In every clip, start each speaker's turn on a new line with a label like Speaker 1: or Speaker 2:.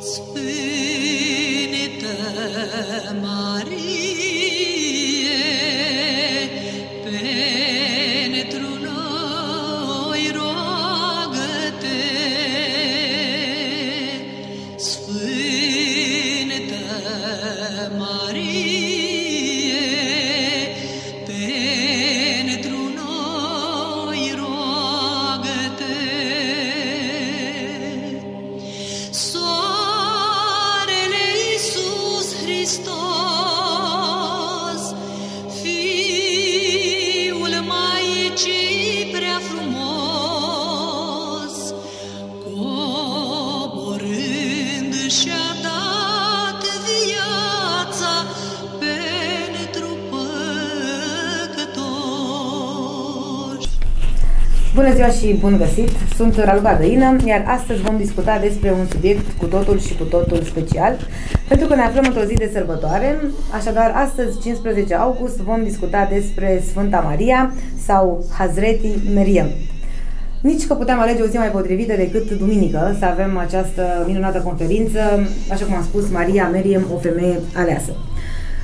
Speaker 1: Sfântă Marie,
Speaker 2: bun găsit! Sunt Raluca Găină, iar astăzi vom discuta despre un subiect cu totul și cu totul special, pentru că ne aflăm într-o zi de sărbătoare, așadar astăzi, 15 august, vom discuta despre Sfânta Maria sau Hazreti Meriem. Nici că puteam alege o zi mai potrivită decât duminică să avem această minunată conferință, așa cum am spus, Maria Meriem, o femeie aleasă.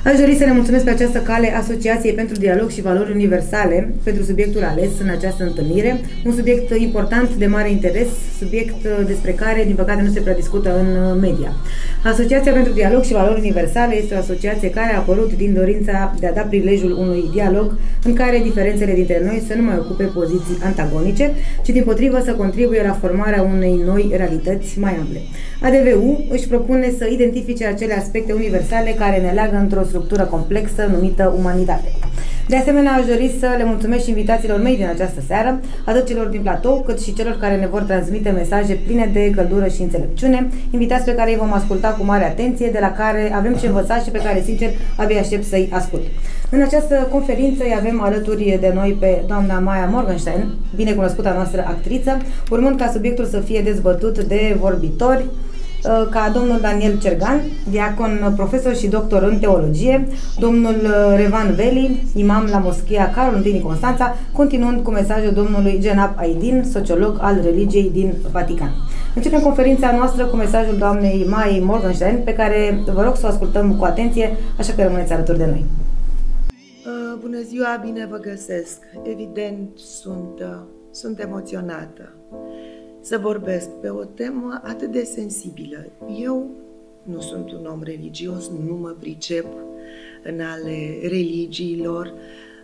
Speaker 2: Aș dori să ne mulțumesc pe această cale Asociației pentru Dialog și Valori Universale pentru subiectul ales în această întâlnire, un subiect important de mare interes, subiect uh, despre care, din păcate, nu se prea discută în uh, media. Asociația pentru Dialog și Valori Universale este o asociație care a apărut din dorința de a da prilejul unui dialog în care diferențele dintre noi să nu mai ocupe poziții antagonice, ci din potrivă să contribuie la formarea unei noi realități mai ample. ADVU își propune să identifice acele aspecte universale care ne leagă într-o structură complexă numită umanitate. De asemenea, aș dori să le mulțumesc și invitațiilor mei din această seară, atât celor din platou, cât și celor care ne vor transmite mesaje pline de căldură și înțelepciune, invitați pe care îi vom asculta cu mare atenție, de la care avem ce învăța și pe care, sincer, abia aștept să-i ascult. În această conferință îi avem alături de noi pe doamna Maya Morgenstein, binecunoscuta noastră actriță, urmând ca subiectul să fie dezbătut de vorbitori, uh, ca domnul Daniel Cergan, diacon, profesor și doctor în teologie, domnul uh, Revan Veli, imam la moschea Carol I din Constanța, continuând cu mesajul domnului Genab Aidin, sociolog al religiei din Vatican. Începem conferința noastră cu mesajul doamnei Mai Morgenstein, pe care vă rog să o ascultăm cu atenție, așa că rămâneți alături de noi.
Speaker 3: Uh, Bună ziua, bine vă găsesc. Evident, sunt, uh, sunt emoționată să vorbesc pe o temă atât de sensibilă. Eu nu sunt un om religios, nu mă pricep în ale religiilor.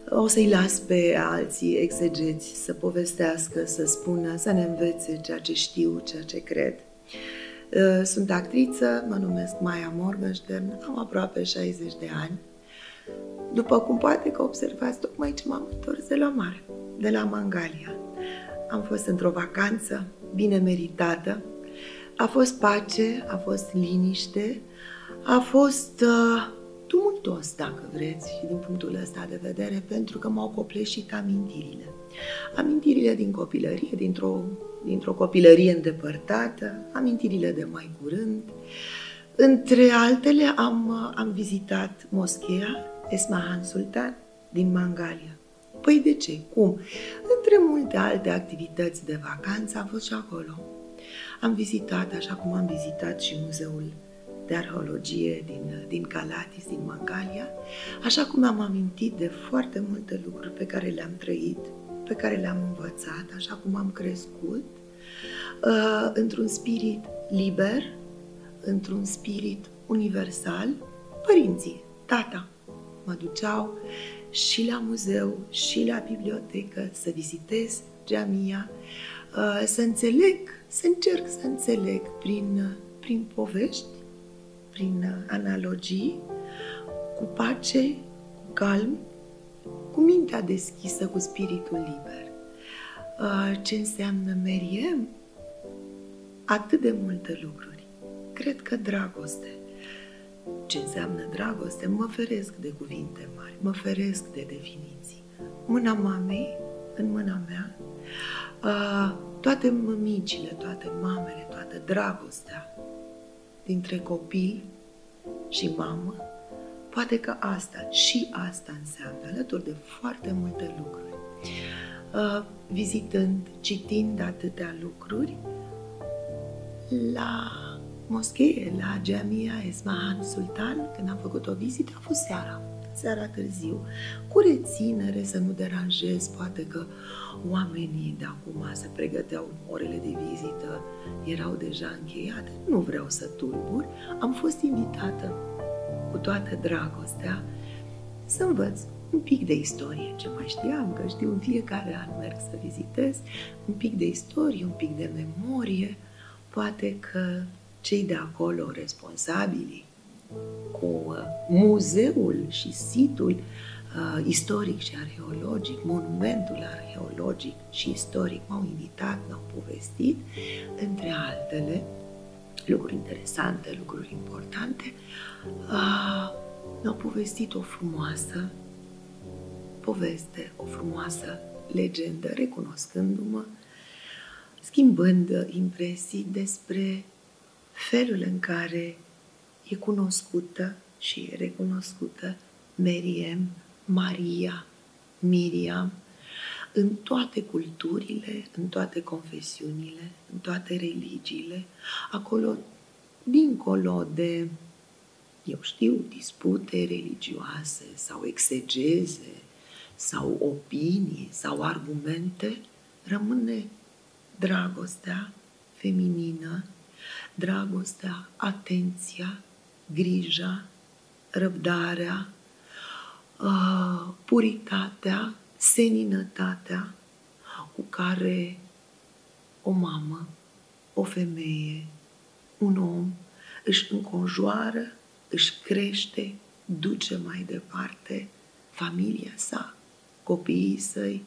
Speaker 3: O să-i las pe alții exegeți să povestească, să spună, să ne învețe ceea ce știu, ceea ce cred. Uh, Sunt actriță, mă numesc Maia Morgenstern, am aproape 60 de ani. După cum poate că observați, tocmai ce m-am întors de la mare, de la Mangalia. Am fost într-o vacanță bine meritată, a fost pace, a fost liniște, a fost uh, tumultos, dacă vreți, și din punctul ăsta de vedere, pentru că m-au copleșit amintirile. Amintirile din copilărie, dintr-o, dintr-o copilărie îndepărtată, amintirile de mai curând. Între altele, am, uh, am vizitat moschea Esmahan Sultan din Mangalia. Păi de ce? Cum? Între multe alte activități de vacanță am fost și acolo. Am vizitat, așa cum am vizitat și muzeul de arheologie din, din Calatis, din Mangalia, așa cum am amintit de foarte multe lucruri pe care le-am trăit, pe care le-am învățat, așa cum am crescut, uh, într-un spirit liber, într-un spirit universal, părinții, tata, mă duceau și la muzeu, și la bibliotecă, să vizitez geamia, uh, să înțeleg, să încerc să înțeleg prin, uh, prin povești, prin uh, analogii, cu pace, cu calm, cu mintea deschisă, cu spiritul liber. Ce înseamnă Meriem? Atât de multe lucruri. Cred că dragoste ce înseamnă dragoste, mă feresc de cuvinte mari, mă feresc de definiții. Mâna mamei, în mâna mea, toate mămicile, toate mamele, toată dragostea dintre copil și mamă, poate că asta, și asta înseamnă, alături de foarte multe lucruri. Vizitând, citind atâtea lucruri, la moschee la Jamia Esmahan Sultan, când am făcut o vizită, a fost seara, seara târziu, cu reținere să nu deranjez, poate că oamenii de acum se pregăteau orele de vizită, erau deja încheiate, nu vreau să tulbur, am fost invitată cu toată dragostea să învăț un pic de istorie, ce mai știam, că știu în fiecare an merg să vizitez, un pic de istorie, un pic de memorie, poate că cei de acolo responsabili cu uh, muzeul și situl uh, istoric și arheologic, monumentul arheologic și istoric m-au invitat, m-au povestit, între altele, lucruri interesante, lucruri importante, uh, mi-au povestit o frumoasă poveste, o frumoasă legendă, recunoscându-mă, schimbând impresii despre felul în care e cunoscută și e recunoscută Meriem, Maria, Miriam, în toate culturile, în toate confesiunile, în toate religiile, acolo, dincolo de, eu știu, dispute religioase sau exegeze sau opinii sau argumente, rămâne dragostea feminină, dragostea, atenția, grija, răbdarea, uh, puritatea, seninătatea cu care o mamă, o femeie, un om își înconjoară, își crește, duce mai departe familia sa, copiii săi,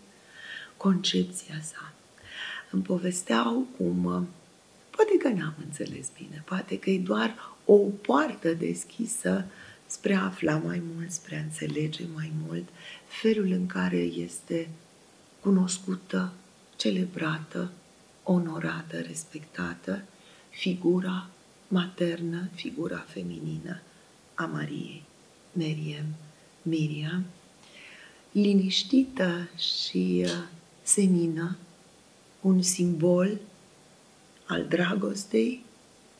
Speaker 3: concepția sa. Îmi povesteau cum, uh, poate că n-am înțeles bine, poate că e doar o poartă deschisă spre a afla mai mult, spre a înțelege mai mult felul în care este cunoscută, celebrată, onorată, respectată figura maternă, figura feminină a Mariei, Meriem, Miriam, liniștită și uh, senină, un simbol al dragostei,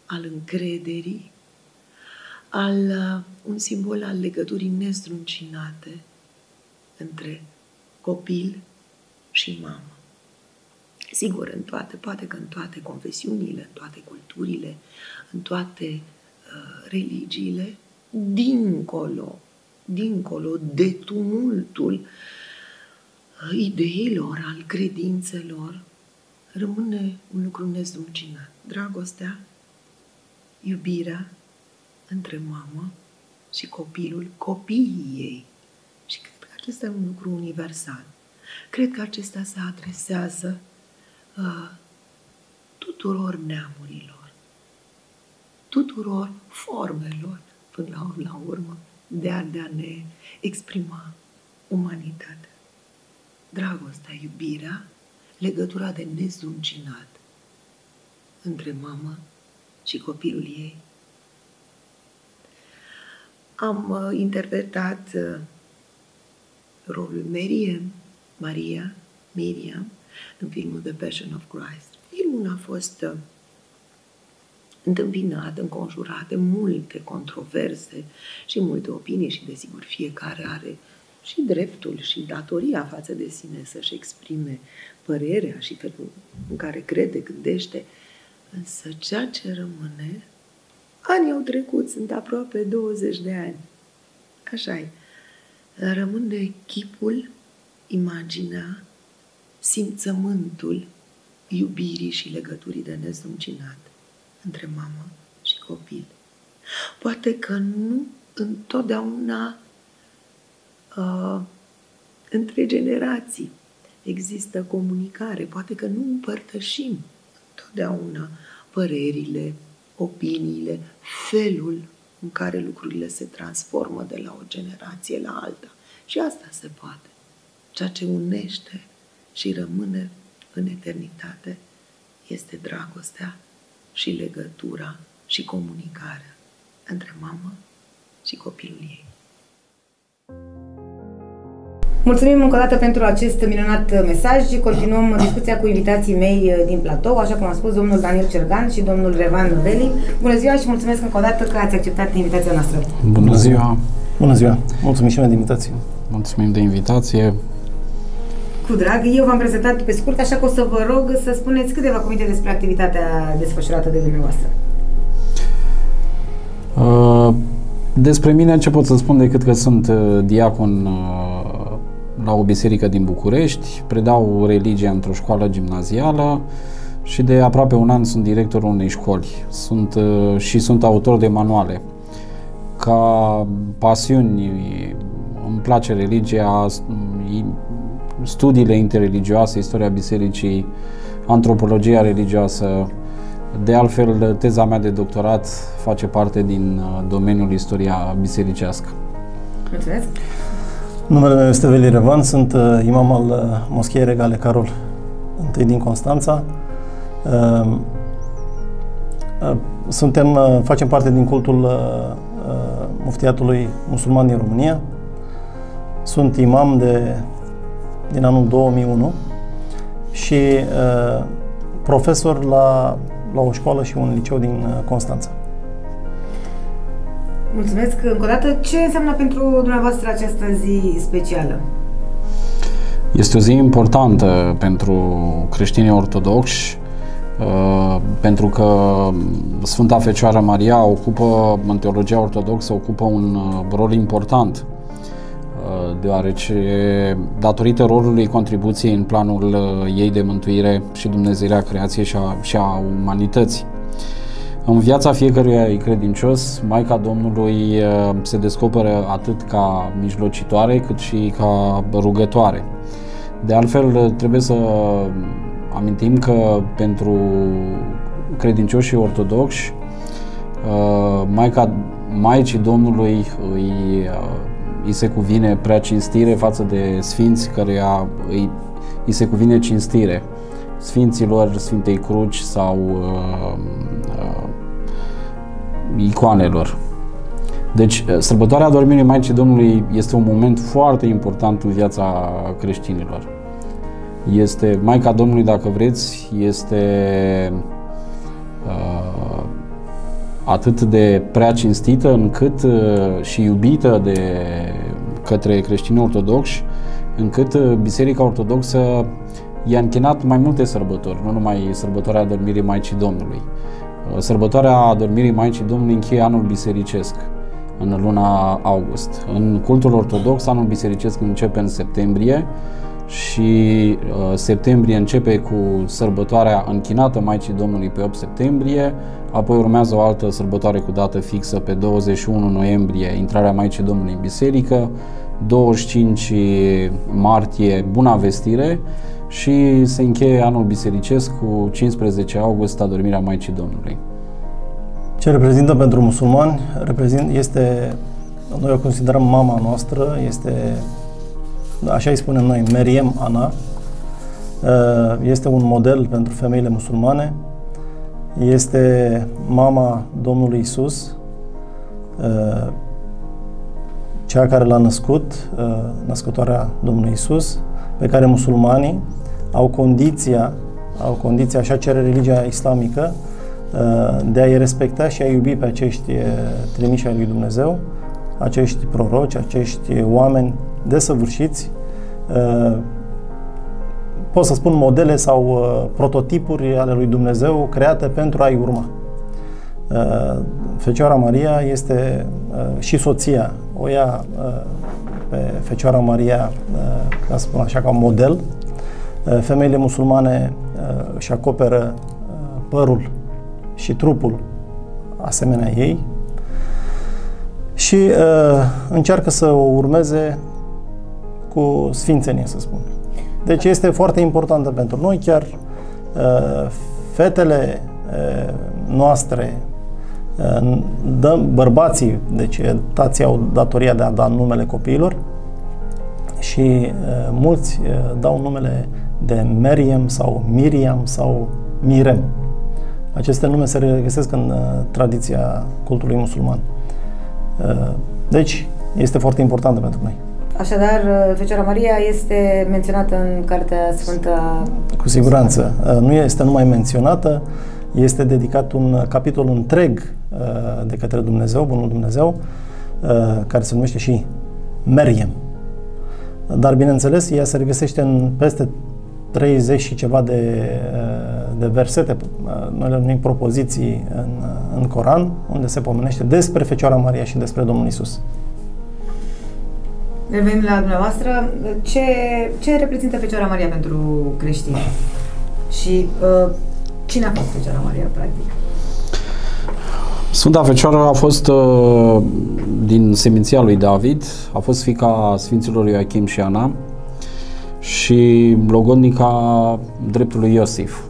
Speaker 3: al încrederii, al, uh, un simbol al legăturii nestruncinate între copil și mamă. Sigur, în toate, poate că în toate confesiunile, în toate culturile, în toate uh, religiile, dincolo dincolo de tumultul uh, ideilor, al credințelor, rămâne un lucru nezdruncinat. Dragostea, iubirea între mamă și copilul, copiii ei. Și cred că acesta e un lucru universal. Cred că acesta se adresează uh, tuturor neamurilor, tuturor formelor, până la, la urmă, de a, de a ne exprima umanitatea. Dragostea, iubirea, legătura de nezuncinat între mamă și copilul ei. Am uh, interpretat uh, rolul Miriam, Maria, Miriam, în filmul The Passion of Christ. Filmul a fost uh, întâmpinat, înconjurat de multe controverse și multe opinii și, desigur, fiecare are și dreptul și datoria față de sine să-și exprime părerea și felul în care crede, gândește. Însă ceea ce rămâne, anii au trecut, sunt aproape 20 de ani. așa e. Rămâne chipul, imaginea, simțământul iubirii și legăturii de nezruncinat între mamă și copil. Poate că nu întotdeauna uh, între generații există comunicare, poate că nu împărtășim întotdeauna părerile, opiniile, felul în care lucrurile se transformă de la o generație la alta. Și asta se poate. Ceea ce unește și rămâne în eternitate este dragostea și legătura și comunicarea între mamă și copilul ei.
Speaker 2: Mulțumim încă o dată pentru acest minunat mesaj. Continuăm discuția cu invitații mei din platou, așa cum am spus, domnul Daniel Cergan și domnul Revan Veli. Bună ziua și mulțumesc încă o dată că ați acceptat invitația noastră.
Speaker 4: Bună ziua!
Speaker 5: Bună ziua! Mulțumim și noi de invitație.
Speaker 4: Mulțumim de invitație.
Speaker 2: Cu drag, eu v-am prezentat pe scurt, așa că o să vă rog să spuneți câteva cuvinte despre activitatea desfășurată de dumneavoastră.
Speaker 4: Uh, despre mine ce pot să spun decât că sunt uh, diacon uh, la o biserică din București, predau religia într-o școală gimnazială și de aproape un an sunt directorul unei școli. Sunt și sunt autor de manuale. Ca pasiuni îmi place religia, studiile interreligioase, istoria bisericii, antropologia religioasă. De altfel, teza mea de doctorat face parte din uh, domeniul istoria bisericească.
Speaker 2: Mulțumesc!
Speaker 5: Numele meu este Veli Revan, sunt uh, imam al uh, Moscheei Regale Carol I din Constanța. Suntem, facem parte din cultul muftiatului musulman din România. Sunt imam de din anul 2001 și uh, profesor la, la o școală și un liceu din uh, Constanța.
Speaker 2: Mulțumesc încă o dată. Ce înseamnă pentru dumneavoastră această zi specială?
Speaker 4: Este o zi importantă pentru creștinii ortodoxi, uh, pentru că Sfânta Fecioară Maria ocupă, în teologia ortodoxă, ocupă un uh, rol important deoarece datorită rolului contribuției în planul uh, ei de mântuire și dumnezeirea creației și a, și a umanității. În viața fiecărui credincios, Maica Domnului uh, se descoperă atât ca mijlocitoare cât și ca rugătoare. De altfel, trebuie să amintim că pentru credincioșii ortodoxi, uh, Maica Maicii Domnului îi îi se cuvine prea cinstire față de sfinți care îi, îi se cuvine cinstire sfinților Sfintei Cruci sau uh, uh, icoanelor. Deci, uh, sărbătoarea Dormirii Maicii Domnului este un moment foarte important în viața creștinilor. Este Maica Domnului, dacă vreți, este uh, atât de prea cinstită încât uh, și iubită de către creștini ortodoxi, încât uh, Biserica Ortodoxă i-a închinat mai multe sărbători, nu numai sărbătoarea adormirii Maicii Domnului. Uh, sărbătoarea adormirii Maicii Domnului încheie anul bisericesc în luna august. În cultul ortodox, anul bisericesc începe în septembrie și uh, septembrie începe cu sărbătoarea închinată Maicii Domnului pe 8 septembrie, apoi urmează o altă sărbătoare cu dată fixă pe 21 noiembrie, intrarea Maicii Domnului în biserică, 25 martie, Buna Vestire și se încheie anul bisericesc cu 15 august, adormirea Maicii Domnului.
Speaker 5: Ce reprezintă pentru musulmani? Reprezint, este, noi o considerăm mama noastră, este așa îi spunem noi, Meriem Ana, uh, este un model pentru femeile musulmane, este mama Domnului Isus, uh, cea care l-a născut, uh, născătoarea Domnului Isus, pe care musulmanii au condiția, au condiția, așa cere religia islamică, de a-i respecta și a iubi pe acești trimiși ai lui Dumnezeu, acești proroci, acești oameni desăvârșiți, uh, pot să spun modele sau uh, prototipuri ale lui Dumnezeu create pentru a-i urma. Uh, Fecioara Maria este și soția, o ia pe Fecioara Maria, ca să spun așa, ca un model. Femeile musulmane își acoperă părul și trupul asemenea ei, și uh, încearcă să o urmeze cu sfințenie, să spun. Deci este foarte importantă pentru noi, chiar uh, fetele uh, noastre, uh, dă, bărbații, deci tații au datoria de a da numele copiilor și uh, mulți uh, dau numele de Meriem sau Miriam sau Mirem. Aceste nume se regăsesc în uh, tradiția cultului musulman. Uh, deci, este foarte importantă pentru noi.
Speaker 2: Așadar, Fecioara Maria este menționată în Cartea Sfântă a
Speaker 5: Cu siguranță. Uh, Nu este numai menționată, este dedicat un capitol întreg uh, de către Dumnezeu, Bunul Dumnezeu, uh, care se numește și Meriem. Dar, bineînțeles, ea se regăsește în peste 30 și ceva de, uh, de versete, uh, noi le numim propoziții în, uh, în Coran, unde se pomenește despre Fecioara Maria și despre Domnul Isus.
Speaker 2: Revenim la dumneavoastră. Ce, ce reprezintă Fecioara Maria pentru creștini? Și uh, cine a fost Fecioara Maria, practic?
Speaker 4: Sfânta Fecioară a fost uh, din seminția lui David, a fost fica Sfinților Ioachim și Ana și logodnica dreptului Iosif.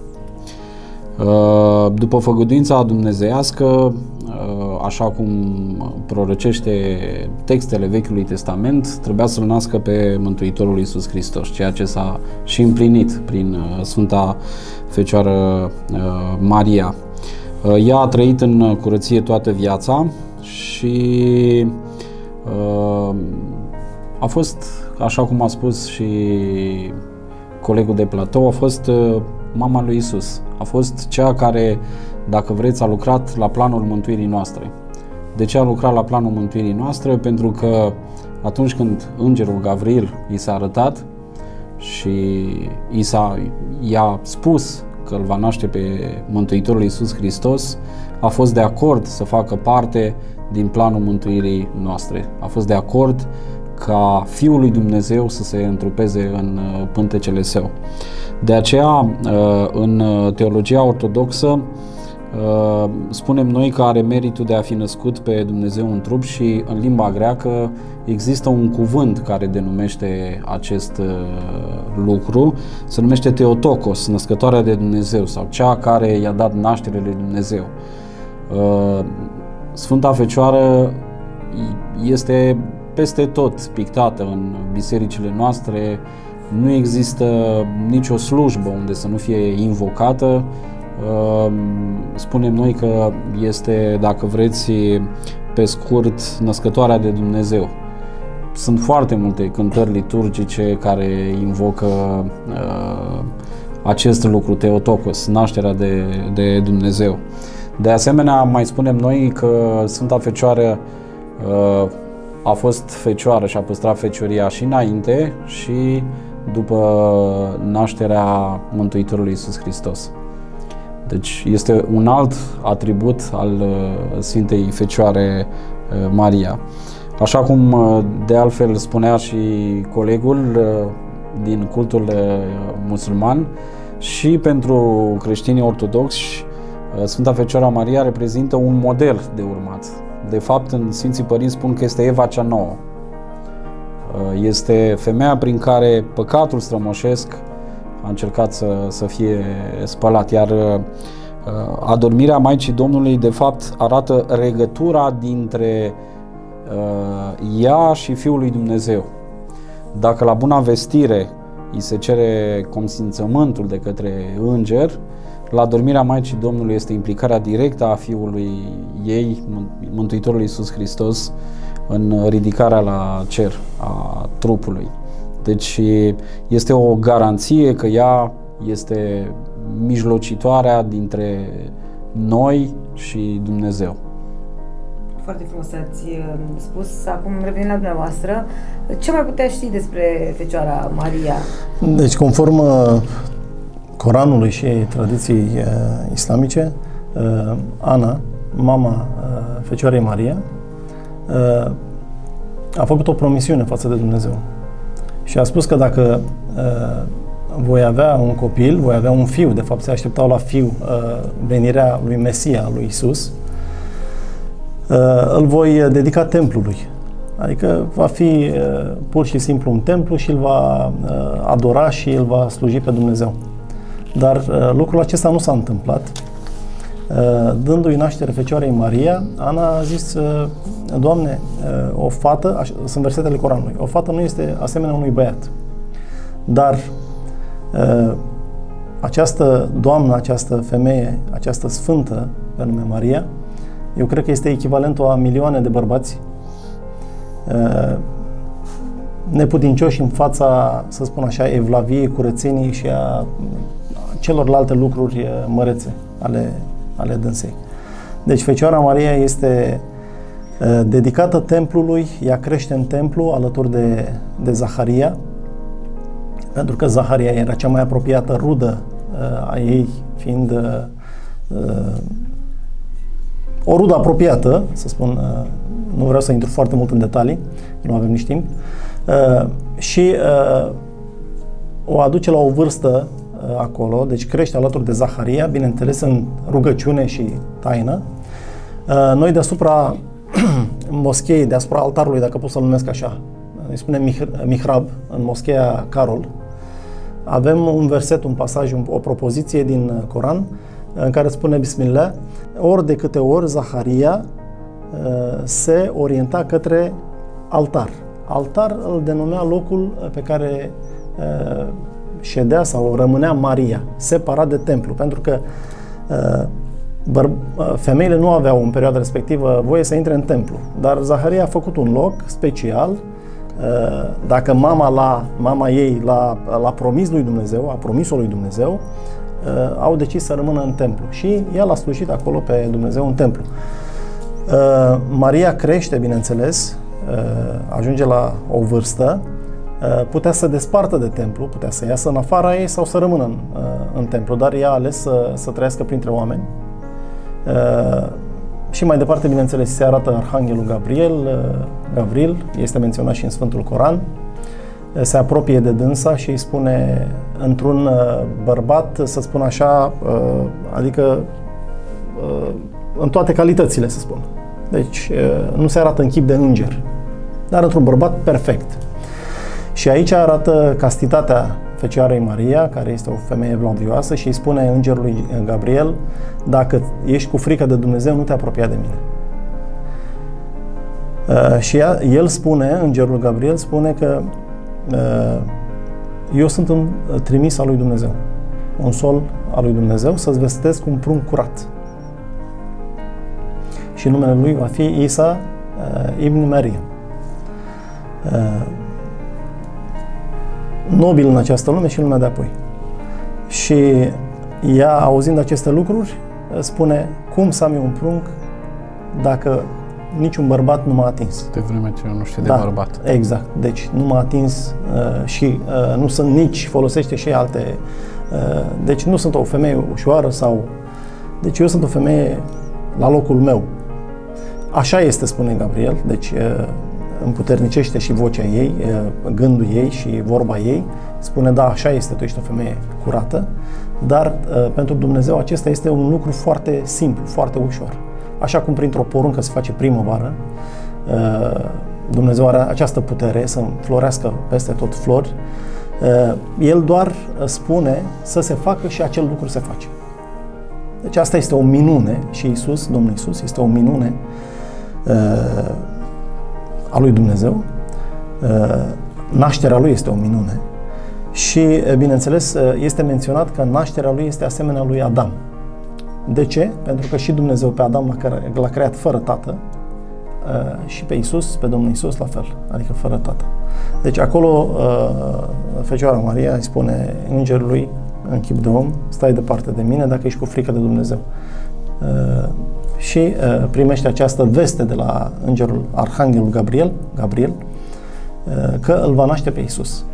Speaker 4: Uh, După făgăduința dumnezeiască, uh, așa cum prorăcește textele Vechiului Testament, trebuia să-L nască pe Mântuitorul Iisus Hristos, ceea ce s-a și împlinit prin uh, Sfânta Fecioară uh, Maria. Uh, Ea a trăit în curăție toată viața și uh, a fost, așa cum a spus și colegul de platou, a fost uh, mama lui Isus. A fost cea care, dacă vreți, a lucrat la planul mântuirii noastre. De ce a lucrat la planul mântuirii noastre? Pentru că atunci când îngerul Gavril i s-a arătat și i s-a, i-a spus că îl va naște pe Mântuitorul Iisus Hristos, a fost de acord să facă parte din planul mântuirii noastre. A fost de acord ca Fiul lui Dumnezeu să se întrupeze în uh, pântecele său. De aceea, uh, în uh, teologia ortodoxă, spunem noi că are meritul de a fi născut pe Dumnezeu în trup și în limba greacă există un cuvânt care denumește acest lucru, se numește Teotokos, născătoarea de Dumnezeu sau cea care i-a dat naștere lui Dumnezeu. Sfânta Fecioară este peste tot pictată în bisericile noastre, nu există nicio slujbă unde să nu fie invocată. Spunem noi că este, dacă vreți, pe scurt, născătoarea de Dumnezeu. Sunt foarte multe cântări liturgice care invocă uh, acest lucru, Teotokos, nașterea de, de Dumnezeu. De asemenea, mai spunem noi că Sfânta Fecioară uh, a fost fecioară și a păstrat fecioria și înainte și după nașterea Mântuitorului Iisus Hristos. Deci este un alt atribut al uh, Sfintei Fecioare uh, Maria. Așa cum uh, de altfel spunea și colegul din cultul musulman, și pentru creștinii ortodoxi, Sfânta Fecioara Maria reprezintă un model de urmat. De fapt, în Sfinții Părinți spun că este Eva cea nouă. Este femeia prin care păcatul strămoșesc a încercat să, să fie spălat, iar adormirea Maicii Domnului, de fapt, arată regătura dintre ea și Fiul lui Dumnezeu. Dacă la buna vestire îi se cere consimțământul de către înger, la dormirea Maicii Domnului este implicarea directă a Fiului ei, Mântuitorul Iisus Hristos, în ridicarea la cer a trupului. Deci este o garanție că ea este mijlocitoarea dintre noi și Dumnezeu.
Speaker 2: Foarte frumos ați uh, spus. Acum revenim la dumneavoastră. Ce mai putea ști despre Fecioara Maria?
Speaker 5: Deci, conform uh, Coranului și tradiției uh, islamice, uh, Ana, mama uh, Fecioarei Maria, uh, a făcut o promisiune față de Dumnezeu. Și a spus că dacă uh, voi avea un copil, voi avea un fiu, de fapt se așteptau la fiu uh, venirea lui Mesia, lui Isus, uh, îl voi dedica templului. Adică va fi uh, pur și simplu un templu și îl va uh, adora și îl va sluji pe Dumnezeu. Dar uh, lucrul acesta nu s-a întâmplat. Uh, dându-i naștere Fecioarei Maria, Ana a zis, uh, Doamne, uh, o fată, aș, sunt versetele Coranului, o fată nu este asemenea unui băiat. Dar uh, această doamnă, această femeie, această sfântă pe nume Maria, eu cred că este echivalentul a milioane de bărbați uh, neputincioși în fața, să spun așa, evlaviei, curățenii și a celorlalte lucruri uh, mărețe ale, ale dânsei. Deci Fecioara Maria este uh, dedicată templului, ea crește în templu alături de, de Zaharia, pentru că Zaharia era cea mai apropiată rudă uh, a ei, fiind o rudă apropiată, să spun, nu vreau să intru foarte mult în detalii, nu avem nici timp, și o aduce la o vârstă Uh, acolo, deci crește alături de Zaharia, bineînțeles în rugăciune și taină. Uh, noi deasupra moscheei, deasupra altarului, dacă pot să-l numesc așa, îi spunem mihrab, în moscheea Carol, avem un verset, un pasaj, o propoziție din Coran în care spune Bismillah, ori de câte ori Zaharia uh, se orienta către altar. Altar îl denumea locul pe care ședea sau rămânea Maria, separat de templu, pentru că uh, băr- uh, femeile nu aveau în perioada respectivă voie să intre în templu, dar Zaharia a făcut un loc special uh, dacă mama, la, mama ei l-a, l-a promis lui Dumnezeu, a promis-o lui Dumnezeu, au decis să rămână în templu și el a slujit acolo pe Dumnezeu în templu. Maria crește, bineînțeles, ajunge la o vârstă Uh, putea să despartă de templu, putea să iasă în afara ei sau să rămână în, uh, în templu, dar ea a ales să, să trăiască printre oameni. Uh, și mai departe, bineînțeles, se arată Arhanghelul Gabriel, Gavril, este menționat și în Sfântul Coran, se apropie de dânsa și îi spune într-un bărbat, să spun așa, adică în toate calitățile, să spun. Deci nu se arată în chip de înger, dar într-un bărbat perfect. Și aici arată castitatea Fecioarei Maria, care este o femeie vlavioasă și îi spune îngerului Gabriel, dacă ești cu frică de Dumnezeu, nu te apropia de mine. Uh, și ea, el spune, îngerul Gabriel spune că uh, eu sunt un trimis al lui Dumnezeu, un sol al lui Dumnezeu, să-ți vestesc un prunc curat. Și numele lui va fi Isa uh, ibn Maria. Uh, nobil în această lume și în lumea de apoi. Și ea, auzind aceste lucruri, spune, cum să am eu un prunc dacă niciun bărbat nu m-a atins.
Speaker 4: De vreme ce nu știu de
Speaker 5: da,
Speaker 4: bărbat.
Speaker 5: Exact. Deci nu m-a atins uh, și uh, nu sunt nici, folosește și alte... Uh, deci nu sunt o femeie ușoară sau... Deci eu sunt o femeie la locul meu. Așa este, spune Gabriel. Deci uh, împuternicește și vocea ei, gândul ei și vorba ei, spune, da, așa este, tu ești o femeie curată, dar pentru Dumnezeu acesta este un lucru foarte simplu, foarte ușor. Așa cum printr-o poruncă se face primăvară, Dumnezeu are această putere să florească peste tot flori, El doar spune să se facă și acel lucru se face. Deci asta este o minune și Isus, Domnul Isus, este o minune a lui Dumnezeu. Uh, nașterea lui este o minune. Și, uh, bineînțeles, uh, este menționat că nașterea lui este asemenea lui Adam. De ce? Pentru că și Dumnezeu pe Adam l-a creat fără tată și pe Isus, pe Domnul Isus la fel, adică fără tată. Deci acolo Fecioara Maria îi spune îngerului în chip de om, stai departe de mine dacă ești cu frică de Dumnezeu și uh, primește această veste de la îngerul Arhanghelul Gabriel, Gabriel uh, că îl va naște pe Isus.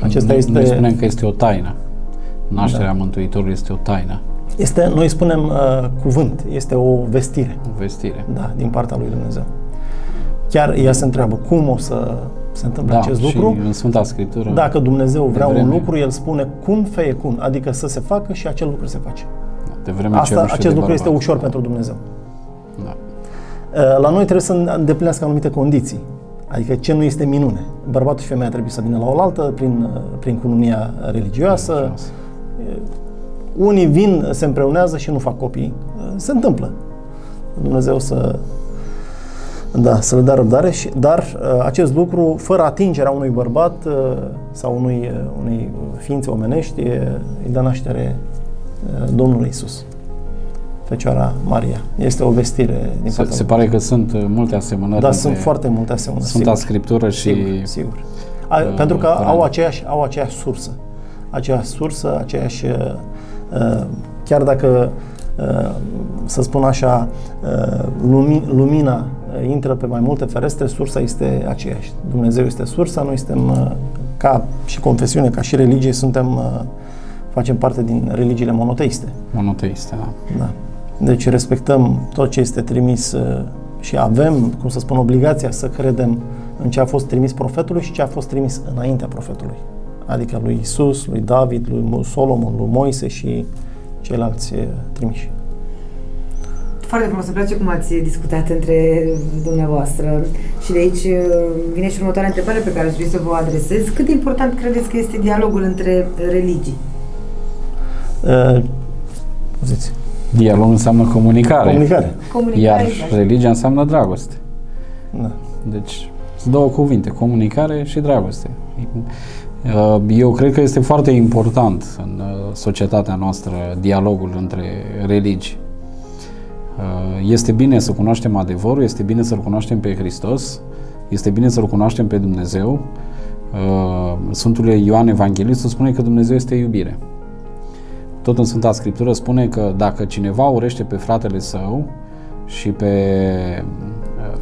Speaker 4: Acesta noi, este... Noi spunem că este o taină. Nașterea da. Mântuitorului este o taină.
Speaker 5: Este, noi spunem uh, cuvânt, este o vestire.
Speaker 4: O vestire.
Speaker 5: Da, din partea lui Dumnezeu. Chiar ea se întreabă cum o să se întâmple
Speaker 4: da,
Speaker 5: acest
Speaker 4: și
Speaker 5: lucru.
Speaker 4: în Sfânta Scriptură.
Speaker 5: Dacă Dumnezeu vrea un lucru, El spune cum feie cum, adică să se facă și acel lucru se face.
Speaker 4: De vreme
Speaker 5: Asta,
Speaker 4: ce
Speaker 5: acest lucru este ușor
Speaker 4: da.
Speaker 5: pentru Dumnezeu.
Speaker 4: Da.
Speaker 5: Uh, la noi trebuie să îndeplinească anumite condiții. Adică ce nu este minune. Bărbatul și femeia trebuie să vină la oaltă prin, uh, prin cununia religioasă. religioasă. Uh, unii vin, se împreunează și nu fac copii. Se întâmplă. Dumnezeu să da, să le dea răbdare, și, dar acest lucru, fără atingerea unui bărbat sau unui, unei ființe omenești, îi dă naștere Domnului Isus. Fecioara Maria. Este o vestire din
Speaker 4: Se,
Speaker 5: partea
Speaker 4: se pare că sunt uh, multe asemănări.
Speaker 5: Da,
Speaker 4: între
Speaker 5: sunt foarte multe asemănări.
Speaker 4: Sfânta
Speaker 5: sigur.
Speaker 4: Scriptură și...
Speaker 5: Sigur, sigur. A,
Speaker 4: uh,
Speaker 5: pentru că
Speaker 4: Coran.
Speaker 5: au aceeași, au aceeași sursă. Aceeași sursă, aceeași... uh, uh, Chiar dacă, uh, să spun așa, uh, lumi, lumina uh, intră pe mai multe ferestre, sursa este aceeași. Dumnezeu este sursa, noi suntem, uh, ca și confesiune, ca și religie, suntem, uh, facem parte din religiile monoteiste.
Speaker 4: Monoteiste, da.
Speaker 5: Da. Deci respectăm tot ce este trimis uh, și avem, cum să spun, obligația să credem în ce a fost trimis profetului și ce a fost trimis înaintea profetului. Adică lui Isus, lui David, lui Mo- Solomon, lui Moise și ceilalți uh, trimiși.
Speaker 2: Foarte frumos, îmi place cum ați discutat între dumneavoastră și de aici uh, vine și următoarea întrebare pe care aș vrea să vă adresez. Cât de important credeți că este dialogul între religii?
Speaker 5: Uh, ziți,
Speaker 4: Dialog înseamnă comunicare.
Speaker 5: comunicare.
Speaker 2: Comunicare,
Speaker 4: Iar
Speaker 2: exact.
Speaker 4: religia înseamnă dragoste.
Speaker 5: Da.
Speaker 4: Deci, sunt două cuvinte, comunicare și dragoste. Uh, Eu cred că este foarte important în uh, societatea noastră dialogul între religii. Uh, Este bine să cunoaștem adevărul, este bine să-L cunoaștem pe Hristos, este bine să-L cunoaștem pe Dumnezeu. Uh, Sfântul Ioan Evanghelistul spune că Dumnezeu este iubire. Tot în Sfânta Scriptură spune că dacă cineva urește pe fratele său și pe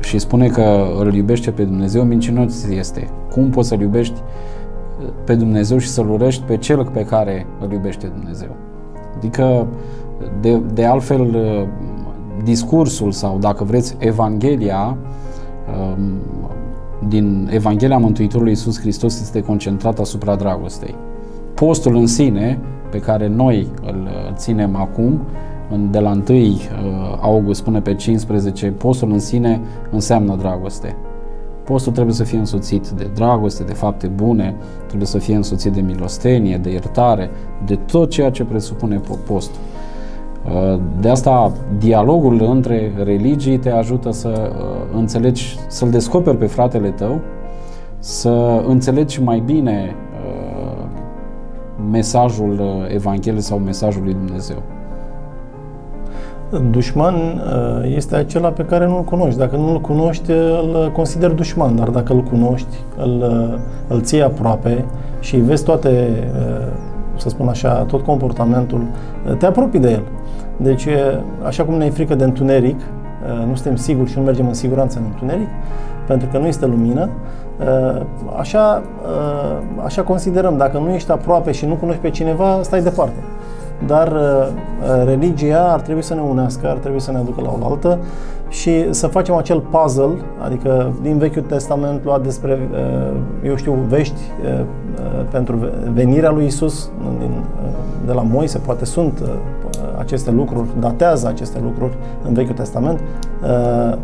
Speaker 4: și spune că îl iubește pe Dumnezeu, mincinos este. Cum poți să-L iubești pe Dumnezeu și să-L urești pe cel pe care îl iubește Dumnezeu? Adică, de, de altfel, discursul sau, dacă vreți, Evanghelia um, din Evanghelia Mântuitorului Iisus Hristos este concentrat asupra dragostei. Postul în sine, pe care noi îl ținem acum, în- de la 1 uh, august până pe 15, postul în sine înseamnă dragoste. Postul trebuie să fie însoțit de dragoste, de fapte bune, trebuie să fie însoțit de milostenie, de iertare, de tot ceea ce presupune po- postul. Uh, De asta dialogul între religii te ajută să uh, înțelegi, să-l descoperi pe fratele tău, să înțelegi mai bine uh, mesajul uh, Evangheliei sau mesajul lui Dumnezeu.
Speaker 5: Dușman uh, este acela pe care nu-l cunoști. Dacă nu-l cunoști, îl consideri dușman, dar dacă îl cunoști, îl, uh, îl ții aproape și vezi toate, uh, să spun așa, tot comportamentul, uh, te apropii de el. Deci, uh, așa cum ne e frică de întuneric, uh, nu suntem siguri și nu mergem în siguranță în întuneric, pentru că nu este lumină, uh, așa, uh, așa considerăm. Dacă nu ești aproape și nu cunoști pe cineva, stai departe. Dar uh, religia ar trebui să ne unească, ar trebui să ne aducă la oaltă și să facem acel puzzle, adică din Vechiul Testament luat despre, uh, eu știu, vești uh, uh, pentru venirea lui Isus din, uh, de la Moise, poate sunt uh, aceste lucruri, datează aceste lucruri în Vechiul Testament, uh,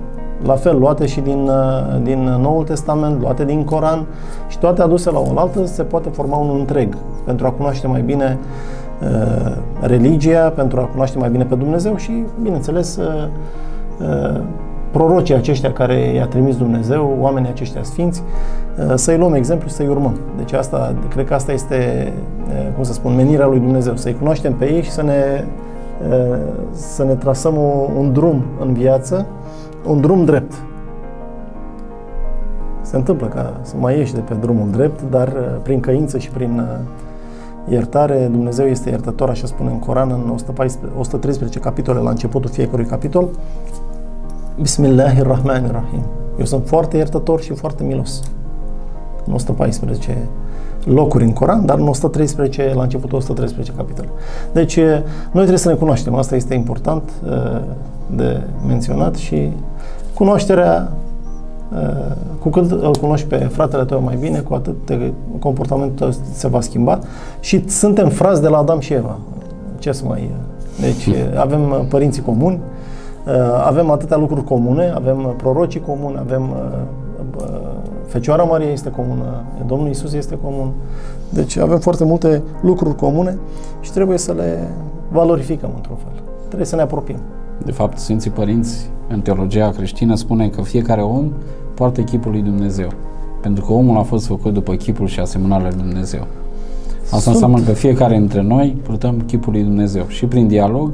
Speaker 5: la fel luate și din, uh, din Noul Testament, luate din Coran și toate aduse la oaltă se poate forma un întreg pentru a cunoaște mai bine uh, religia, pentru a cunoaște mai bine pe Dumnezeu și, bineînțeles, uh, uh, prorocii aceștia care i-a trimis Dumnezeu, oamenii aceștia sfinți, uh, să-i luăm exemplu și să-i urmăm. Deci asta, cred că asta este, uh, cum să spun, menirea lui Dumnezeu, să-i cunoaștem pe ei și să ne, uh, să ne trasăm o, un drum în viață, un drum drept. Se întâmplă ca să mai ieși de pe drumul drept, dar uh, prin căință și prin uh, iertare, Dumnezeu este iertător, așa spune în Coran, în 114, 113 capitole, la începutul fiecărui capitol. Bismillahirrahmanirrahim. Eu sunt foarte iertător și foarte milos. În 114 locuri în Coran, dar în 113, la începutul 113 capitole. Deci, eh, noi trebuie să ne cunoaștem. Asta este important eh, de menționat și cunoașterea eh, cu cât îl cunoști pe fratele tău mai bine, cu atât te, comportamentul tău se va schimba și suntem frați de la Adam și Eva. Ce să mai... Deci avem eh, părinții comuni, eh, avem atâtea lucruri comune, avem eh, prorocii comuni, avem eh, eh, Fecioara Maria este comună, Domnul Isus este comun. Deci avem foarte multe lucruri comune și trebuie să le valorificăm într-un fel. Trebuie să ne apropiem.
Speaker 4: De fapt, Sfinții Părinți, în teologia creștină, spune că fiecare om poartă chipul lui Dumnezeu. Pentru că omul a fost făcut după chipul și asemănarea lui Dumnezeu. Asta
Speaker 5: Sunt-
Speaker 4: înseamnă că fiecare dintre noi purtăm chipul lui Dumnezeu și prin dialog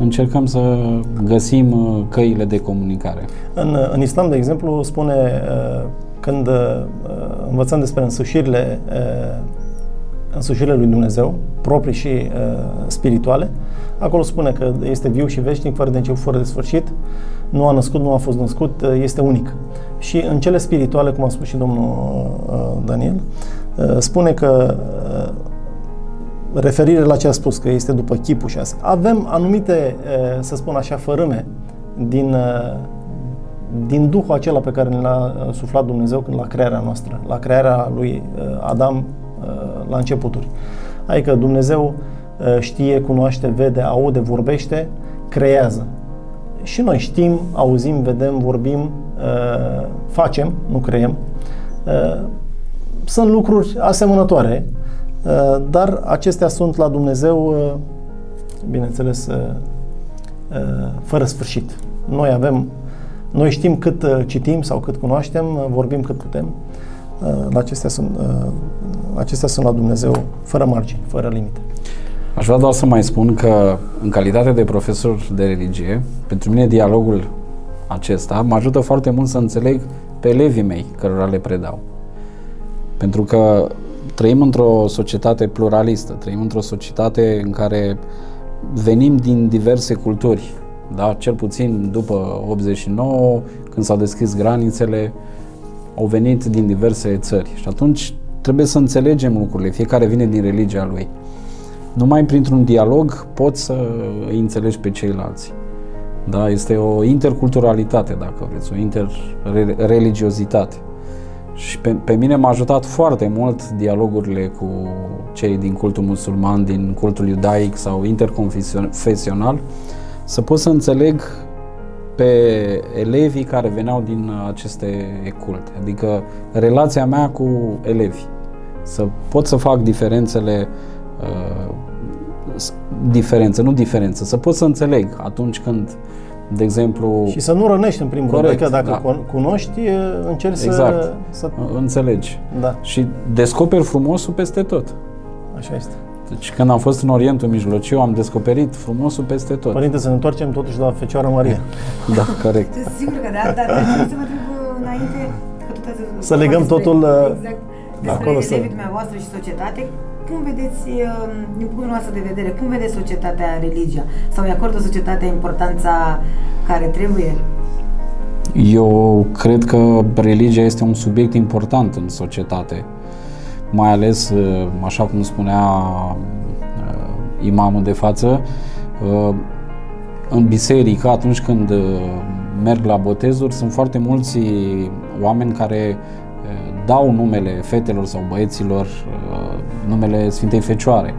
Speaker 4: încercăm să găsim uh, căile de comunicare.
Speaker 5: În, în islam, de exemplu, spune uh, când uh, învățăm despre însușirile, însușirile lui Dumnezeu, proprii și spirituale, acolo spune că este viu și veșnic, fără de început, fără de sfârșit, nu a născut, nu a fost născut, este unic. Și în cele spirituale, cum a spus și domnul Daniel, spune că referire la ce a spus, că este după chipul și asta. Avem anumite, să spun așa, fărâme din, din Duhul acela pe care ne l-a suflat Dumnezeu când la crearea noastră, la crearea lui Adam la începuturi. Adică Dumnezeu știe, cunoaște, vede, aude, vorbește, creează. Și noi știm, auzim, vedem, vorbim, facem, nu creăm. Sunt lucruri asemănătoare Uh, dar acestea sunt la Dumnezeu, uh, bineînțeles, uh, fără sfârșit. Noi avem, noi știm cât citim sau cât cunoaștem, vorbim cât putem. Acestea sunt, acestea sunt la Dumnezeu fără margini, fără limite.
Speaker 4: Aș vrea doar să mai spun că, în calitate de profesor de religie, pentru mine dialogul acesta mă ajută foarte mult să înțeleg pe elevii mei cărora le predau. Pentru că trăim într-o societate pluralistă, trăim într-o societate în care venim din diverse culturi, da? cel puțin după 89, când s-au deschis granițele, au venit din diverse țări și atunci trebuie să înțelegem lucrurile, fiecare vine din religia lui. Numai printr-un dialog poți să îi înțelegi pe ceilalți. Da, este o interculturalitate, dacă vreți, o interreligiozitate. Și pe, pe mine m-a ajutat foarte mult dialogurile cu cei din cultul musulman, din cultul iudaic sau interconfesional, să pot să înțeleg pe elevii care veneau din aceste culte. Adică relația mea cu elevii. Să pot să fac diferențele uh, diferențe, nu diferență, să pot să înțeleg atunci când uh, de exemplu...
Speaker 5: Și să nu rănești în primul rând, adică dacă da. cunoști, încerci exact. să, să...
Speaker 4: Înțelegi. Da. Și descoperi frumosul peste tot.
Speaker 5: Așa este.
Speaker 4: Deci când am fost în Orientul Mijlociu, am descoperit frumosul peste tot.
Speaker 5: Părinte, să ne întoarcem totuși la Fecioara Maria.
Speaker 4: da, corect.
Speaker 2: Sigur că da, dar să vă întreb înainte, că tot ați
Speaker 5: Să legăm totul
Speaker 2: exact, despre acolo să... dumneavoastră și societate, cum vedeți, um, din punctul nostru de vedere, cum vedeți societatea religia? Sau îi acordă societatea importanța care trebuie?
Speaker 4: Eu cred că religia este un subiect important în societate, mai ales, uh, așa cum spunea uh, imamul de față, uh, în biserică, atunci când merg la botezuri, sunt foarte mulți oameni care dau numele fetelor sau băieților, uh, numele Sfintei Fecioare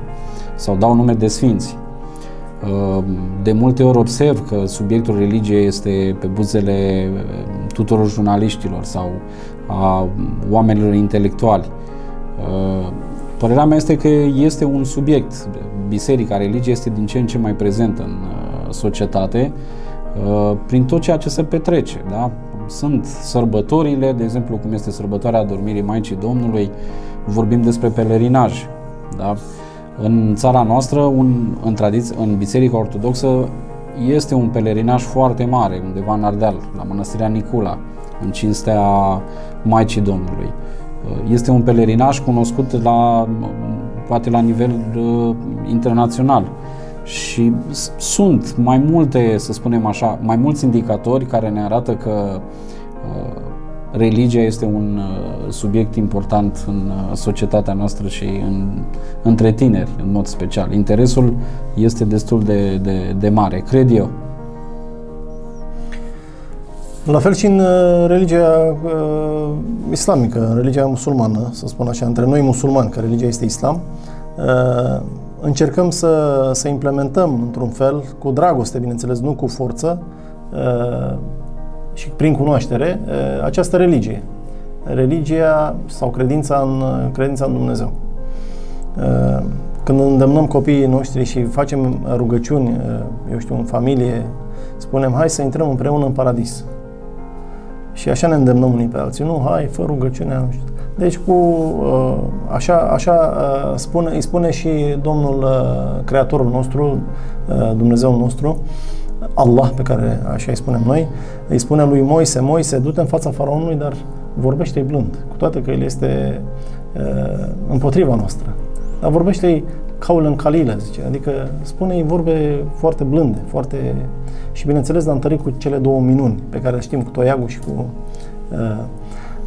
Speaker 4: sau dau nume de sfinți. Uh, de multe ori observ că subiectul religiei este pe buzele uh, tuturor jurnaliștilor sau a oamenilor intelectuali. Părerea mea este că este un subiect. Biserica, religia este din ce în ce mai prezentă în societate prin tot ceea ce se petrece. Da? Sunt sărbătorile, de exemplu cum este sărbătoarea dormirii Maicii Domnului, vorbim despre pelerinaj. Da? În țara noastră, un, în, tradiție, în Biserica Ortodoxă, este un pelerinaj foarte mare, undeva în Ardeal, la Mănăstirea Nicula, în cinstea Maicii Domnului. Este un pelerinaj cunoscut la, poate la nivel uh, internațional și sunt mai multe, să spunem așa, mai mulți indicatori care ne arată că uh, religia este un uh, subiect important în uh, societatea noastră și în, între tineri, în mod special. Interesul este destul de, de, de mare, cred eu.
Speaker 5: La fel și în uh, religia uh, islamică, în religia musulmană, să spun așa, între noi musulmani, că religia este islam, uh, încercăm să, să implementăm într-un fel, cu dragoste, bineînțeles, nu cu forță uh, și prin cunoaștere, uh, această religie. Religia sau credința în, credința în Dumnezeu. Uh, când îndemnăm copiii noștri și facem rugăciuni, eu știu, în familie, spunem, hai să intrăm împreună în paradis. Și așa ne îndemnăm unii pe alții. Nu, hai, fă rugăciunea, nu știu. Deci cu uh, așa, așa uh, spune, îi spune și Domnul uh, Creatorul nostru, Dumnezeul nostru, Allah, pe care așa îi spunem noi, îi spune lui Moise, Moise, du-te în fața faraonului, dar vorbește blând, cu toate că el este împotriva noastră. Dar vorbește caul în calilă, zice, adică spune vorbe foarte blânde, foarte... Și bineînțeles, l-a întărit cu cele două minuni pe care le știm, cu toiagul și cu...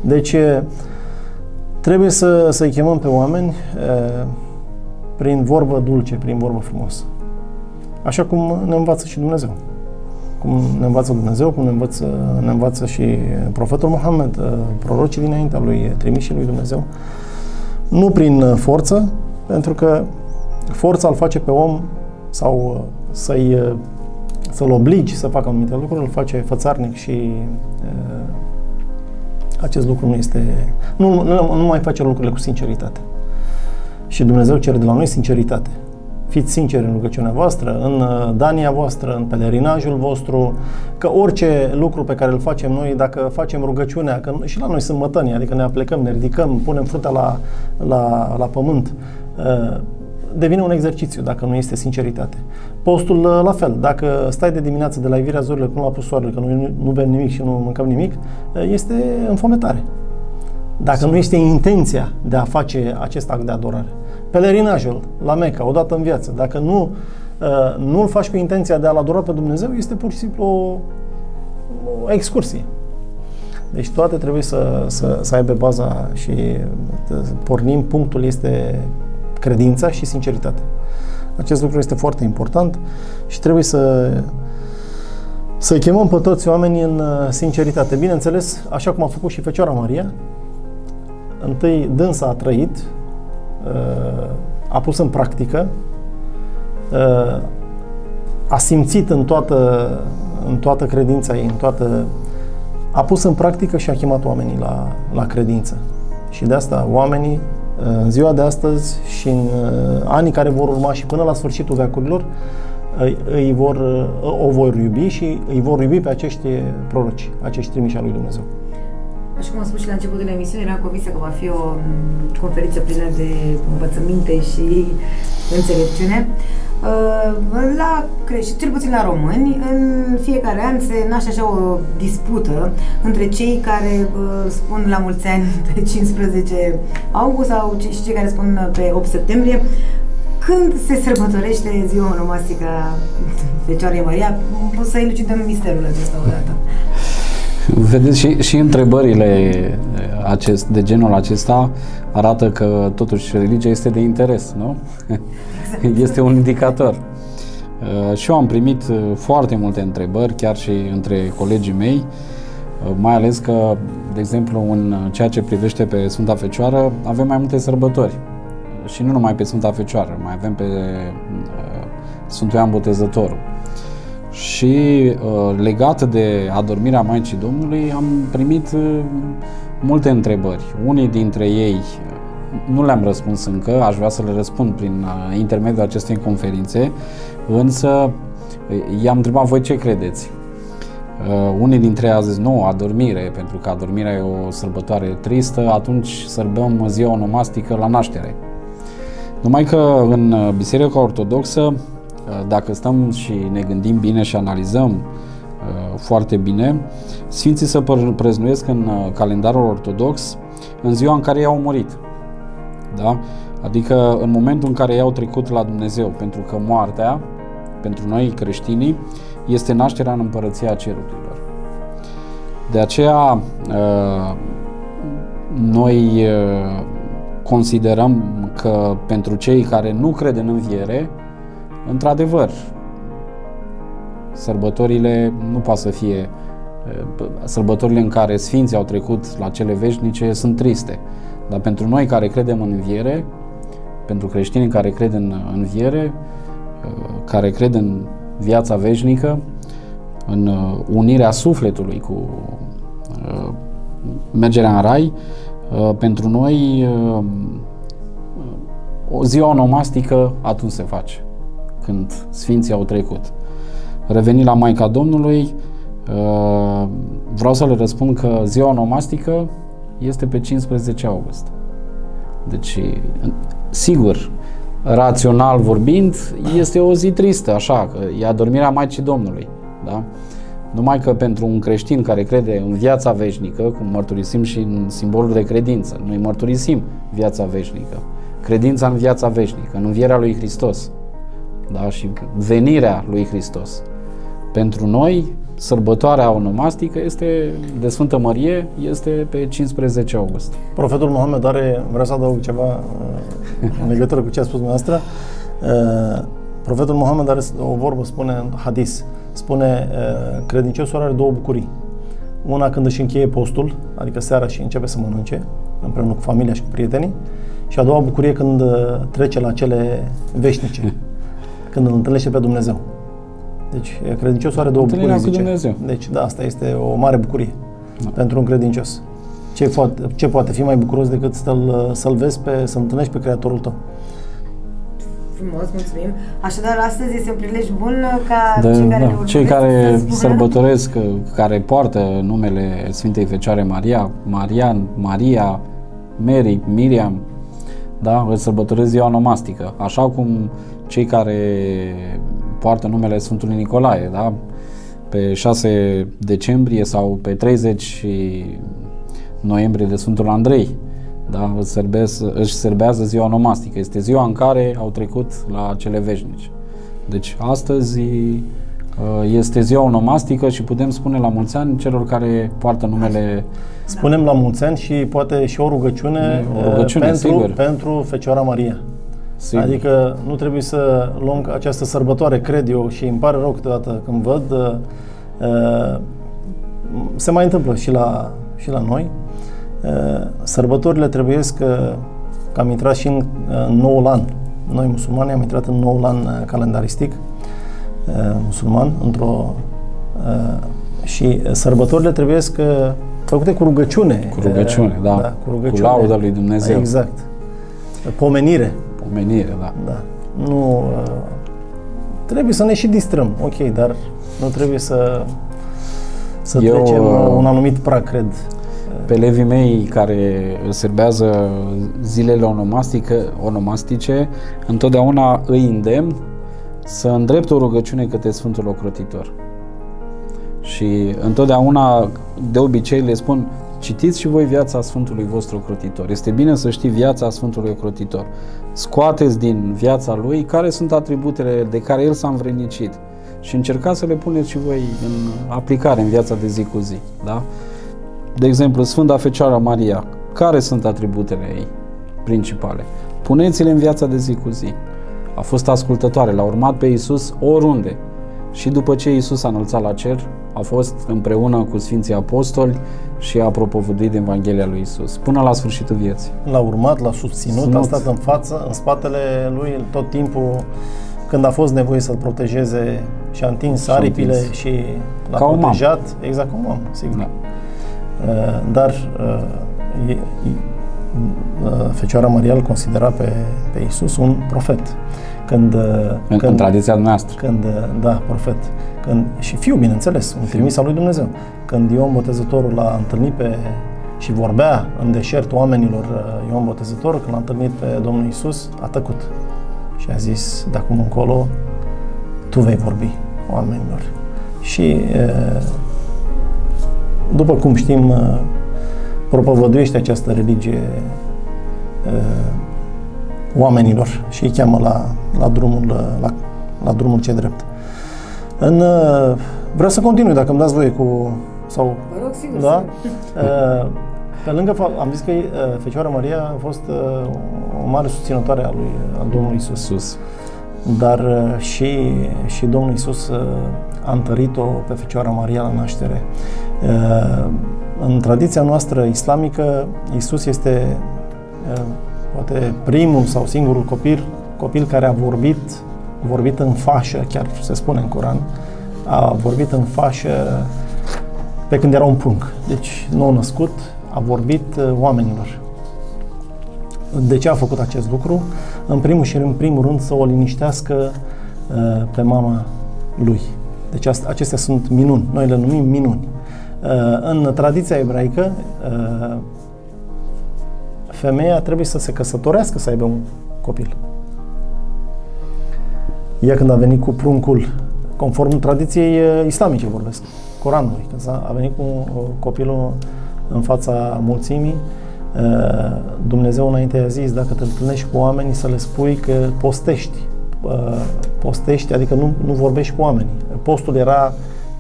Speaker 5: Deci, Trebuie să, să-i chemăm pe oameni e, prin vorbă dulce, prin vorbă frumos. Așa cum ne învață și Dumnezeu. Cum ne învață Dumnezeu, cum ne învață, ne învață și profetul Muhammed, prorocii dinaintea lui, trimișii lui Dumnezeu. Nu prin forță, pentru că forța îl face pe om sau să-i, să-l obligi să facă anumite lucruri, îl face fățarnic și acest lucru nu este... Nu, nu, nu mai face lucrurile cu sinceritate. Și Dumnezeu cere de la noi sinceritate. Fiți sinceri în rugăciunea voastră, în uh, dania voastră, în pelerinajul vostru, că orice lucru pe care îl facem noi, dacă facem rugăciunea, că și la noi sunt mătăni, adică ne aplecăm, ne ridicăm, punem fruta la, la, la pământ, uh, devine un exercițiu dacă nu este sinceritate. Postul uh, la fel, dacă stai de dimineață de la ivirea zorilor până la pus soarele, că nu, nu bem nimic și nu mâncăm nimic, uh, este înfometare. Dacă nu este intenția de a face acest act de adorare. Pelerinajul la Meca, odată în viață, dacă nu, uh, nu-l faci cu intenția de a-L adora pe Dumnezeu, este pur și simplu o, o excursie. Deci toate trebuie să, să, să aibă baza și pornim, punctul este credința și sinceritatea. Acest lucru este foarte important și trebuie să să chemăm pe toți oamenii în uh, sinceritate. Bineînțeles, așa cum a făcut și Fecioara Maria, întâi dânsa a trăit, uh, a pus în practică, uh, a simțit în toată, în toată credința ei, în toată, a pus în practică și a chemat oamenii la, la credință. Și de asta oamenii în ziua de astăzi și în uh, anii care vor urma și până la sfârșitul veacurilor, îi vor, uh, o vor iubi și îi vor iubi pe acești proroci, acești trimiși al lui Dumnezeu.
Speaker 2: Așa cum am spus și la începutul emisiunii, eram convinsă că va fi o mm, conferință plină de învățăminte și înțelepciune. Uh, la creștini, cel puțin la români, în fiecare an se naște așa o dispută între cei care uh, spun la mulți ani pe 15 august sau și cei care spun pe 8 septembrie. Când se sărbătorește ziua onomastică Fecioarei Maria? Să elucidăm misterul acesta odată.
Speaker 4: Vedeți, și, și întrebările acest, de genul acesta arată că totuși religia este de interes, nu? este un indicator. Uh, și eu am primit uh, foarte multe întrebări, chiar și între colegii mei, uh, mai ales că, de exemplu, în ceea ce privește pe Sfânta Fecioară, avem mai multe sărbători. Și nu numai pe Sfânta Fecioară, mai avem pe Sfântul Ioan Botezătorul. Și legat de adormirea Maicii Domnului, am primit multe întrebări. Unii dintre ei nu le-am răspuns încă, aș vrea să le răspund prin uh, intermediul acestei conferințe, însă uh, i-am întrebat voi ce credeți. Uh, unii dintre ei au zis nu, adormire, pentru că adormirea e o sărbătoare tristă, atunci sărbăm ziua onomastică la naștere. Numai că în uh, Biserica Ortodoxă, dacă stăm și ne gândim bine și analizăm foarte bine, Sfinții se preznuiesc în calendarul ortodox în ziua în care i-au murit. Da? Adică în momentul în care i-au trecut la Dumnezeu, pentru că moartea, pentru noi creștinii, este nașterea în împărăția cerurilor. De aceea, uh, noi uh, considerăm că pentru cei care nu cred în înviere, într-adevăr, sărbătorile nu pot să fie uh, sărbătorile în care sfinții au trecut la cele veșnice sunt triste. Dar pentru noi care credem în înviere, pentru creștinii care cred în înviere, uh, care cred în viața veșnică, în uh, unirea sufletului cu uh, mergerea în rai, pentru noi o ziua onomastică atunci se face, când Sfinții au trecut. Reveni la Maica Domnului, vreau să le răspund că ziua onomastică este pe 15 august. Deci, sigur, rațional vorbind, este o zi tristă, așa, că e adormirea Maicii Domnului. Da? Numai că pentru un creștin care crede în viața veșnică, cum mărturisim și în simbolul de credință, noi mărturisim viața veșnică, credința în viața veșnică, în învierea lui Hristos da? și venirea lui Hristos. Pentru noi, sărbătoarea onomastică este de Sfântă Mărie este pe 15 august.
Speaker 5: Profetul Mohamed are, vreau să adaug ceva uh, în legătură cu ce a spus dumneavoastră. Uh, Profetul Mohamed are o vorbă, spune în hadis, spune uh, credinciosul are două bucurii. Una când își încheie postul, adică seara și începe să mănânce, împreună cu familia și cu prietenii, și a doua bucurie când trece la cele veșnice, când îl întâlnește pe Dumnezeu. Deci credinciosul are două
Speaker 4: Întâlnirea
Speaker 5: bucurii,
Speaker 4: cu
Speaker 5: zice.
Speaker 4: Dumnezeu.
Speaker 5: Deci da, asta este o mare bucurie
Speaker 4: Da.
Speaker 5: pentru un credincios. Ce poate, ce poate fi mai bucuros decât să-l, să-l vezi pe, să întâlnești pe Creatorul tău?
Speaker 2: Frumos, mulțumim. Așadar, astăzi este un prilej bun ca
Speaker 4: De,
Speaker 2: cei care ne
Speaker 4: da,
Speaker 2: urmăresc
Speaker 4: cei care
Speaker 2: să spună-
Speaker 4: sărbătoresc, care poartă numele Sfintei Fecioare Maria, Marian, Maria, Mary, Miriam, da, îți sărbătoresc ziua nomastică, așa cum cei care poartă numele Sfântului Nicolae, da, pe 6 decembrie sau pe 30 noiembrie de Sfântul Andrei, da, își, serbesc, își serbează ziua nomastică. Este ziua în care au trecut la cele veșnice. Deci astăzi uh, este ziua onomastică și putem spune la mulți ani celor care poartă numele
Speaker 5: Spunem la mulți ani și poate și o rugăciune,
Speaker 4: O rugăciune,
Speaker 5: uh, pentru,
Speaker 4: sigur.
Speaker 5: pentru Fecioara Maria.
Speaker 4: Sigur.
Speaker 5: Adică nu trebuie să luăm această sărbătoare, cred eu, și îmi pare rău câteodată când văd, uh, uh, se mai întâmplă și la, și la noi, uh, sărbătorile trebuie că, că am intrat și în uh, noul an. Noi musulmani am intrat în noul an uh, calendaristic uh, musulman, într-o uh, și sărbătorile trebuie că făcute cu rugăciune.
Speaker 4: Cu rugăciune,
Speaker 5: uh,
Speaker 4: da.
Speaker 5: da cu rugăciune.
Speaker 4: Cu laudă lui Dumnezeu.
Speaker 5: Exact. Pomenire.
Speaker 4: Pomenire, da.
Speaker 5: Da. Nu... uh, Trebuie să ne și distrăm, ok, dar nu trebuie să să
Speaker 4: Eu,
Speaker 5: trecem
Speaker 4: uh,
Speaker 5: uh, un anumit prag, cred.
Speaker 4: Pe elevii mei care serbează zilele onomastică, onomastice, întotdeauna îi îndemn să îndrepte o rugăciune către Sfântul Ocrotitor. Și întotdeauna, de obicei, le spun, citiți și voi viața Sfântului vostru ocrotitor. Este bine să știi viața Sfântului ocrotitor. Scoateți din viața lui care sunt atributele de care el s-a învrednicit și încercați să le puneți și voi în aplicare în viața de zi cu zi. Da? De exemplu, Sfânta Fecioară Maria, care sunt atributele ei principale? Puneți-le în viața de zi cu zi. A fost ascultătoare, l-a urmat pe Isus oriunde. Și după ce Isus a înălțat la cer, a fost împreună cu Sfinții Apostoli și a propovăduit Evanghelia lui Isus până la sfârșitul vieții.
Speaker 5: L-a urmat, l-a susținut,
Speaker 4: Susținut.
Speaker 5: a stat în față, în spatele lui tot timpul când a fost nevoie să-l protejeze și a întins
Speaker 4: Și-a
Speaker 5: aripile
Speaker 4: întins.
Speaker 5: și l-a
Speaker 4: Ca o mamă.
Speaker 5: protejat. Exact, ca o mamă, sigur.
Speaker 4: Da.
Speaker 5: Uh, Dar uh, e, e, uh, Fecioara Maria îl considera pe, pe Iisus un profet. Când, uh,
Speaker 4: În, în tradiția noastră.
Speaker 5: când, uh, da, profet, când, și fiu, bineînțeles, un trimis al lui Dumnezeu. Când Ion Botezătorul l-a întâlnit pe, și vorbea în deșert oamenilor uh, Ion Botezătorul, când l-a întâlnit pe Domnul Isus, a tăcut și a zis, de acum încolo, tu vei vorbi oamenilor. Și uh, după cum știm, uh, propovăduiește această religie uh, oamenilor și îi cheamă la, la, drumul, uh, la, la drumul ce drept. În, uh, vreau să continui, dacă îmi dați voie cu... Sau,
Speaker 2: Vă rog, sigur,
Speaker 5: da?
Speaker 2: sigur.
Speaker 5: Uh, Pe lângă, fa- am zis că uh, Fecioara Maria a fost uh, o mare susținătoare a lui, al Domnului Isus.
Speaker 4: Sus.
Speaker 5: Dar uh, și, și Domnul Isus uh, a întărit-o pe Fecioara Maria la naștere. Uh, În tradiția noastră islamică, Isus este uh, poate primul sau singurul copil, copil care a vorbit, vorbit în fașă, chiar se spune în Coran, a vorbit în fașă pe când era un prunc. Deci, nou născut, a vorbit uh, oamenilor. De ce a făcut acest lucru? În primul și în primul rând să o liniștească uh, pe mama lui. Deci asta, acestea sunt minuni. Noi le numim minuni. Uh, în tradiția ebraică, uh, femeia trebuie să se căsătorească să aibă un copil. Ea când a venit cu pruncul, conform tradiției uh, islamice vorbesc, Coranului, când a venit cu uh, copilul în fața mulțimii, uh, Dumnezeu înainte a zis, dacă te întâlnești cu oamenii, să le spui că postești. Postești, adică nu, nu vorbești cu oamenii. Postul era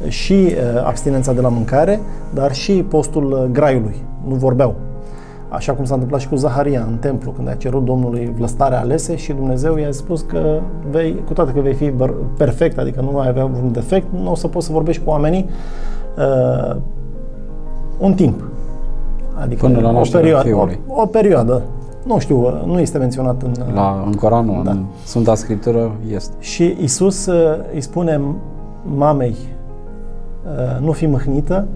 Speaker 5: și abstinența de la mâncare, dar și postul graiului. Nu vorbeau așa cum s-a întâmplat și cu Zaharia în templu, când a cerut Domnului vlăstare alese și Dumnezeu i-a spus că vei, cu toate că vei fi perfect, adică nu ai avea un defect, nu o să poți să vorbești cu oamenii uh, un timp. Adică
Speaker 4: Până la
Speaker 5: o perioadă, o, o perioadă. Nu știu, uh, nu este menționat în,
Speaker 4: la, în Coran, da. în Sfânta Scriptură este.
Speaker 5: Și Isus uh, îi spune mamei, uh, nu fi mâhnită,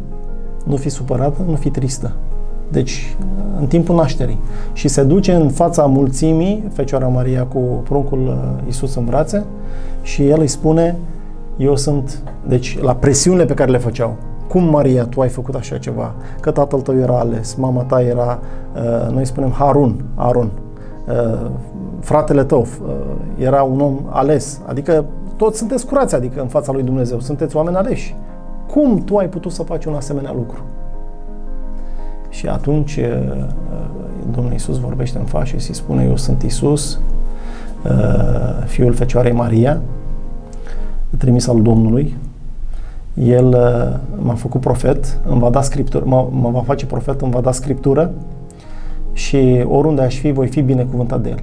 Speaker 5: nu fi supărată, nu fi tristă. Deci, în timpul nașterii. Și se duce în fața mulțimii, Fecioara Maria cu pruncul uh, Iisus în brațe și el îi spune, eu sunt, deci la presiunile pe care le făceau, cum Maria, tu ai făcut așa ceva? Că tatăl tău era ales, mama ta era, uh, noi spunem Harun, Harun, uh, fratele tău era un om ales, adică toți sunteți curați, adică în fața lui Dumnezeu, sunteți oameni aleși. Cum tu ai putut să faci un asemenea lucru? Și atunci uh, uh, Domnul Iisus vorbește în față și îi spune, eu sunt Iisus, uh, fiul Fecioarei Maria, trimis al Domnului. El m-a făcut profet, îmi va da scriptură, mă, mă va face profet, îmi va da scriptură și oriunde aș fi, voi fi binecuvântat de El.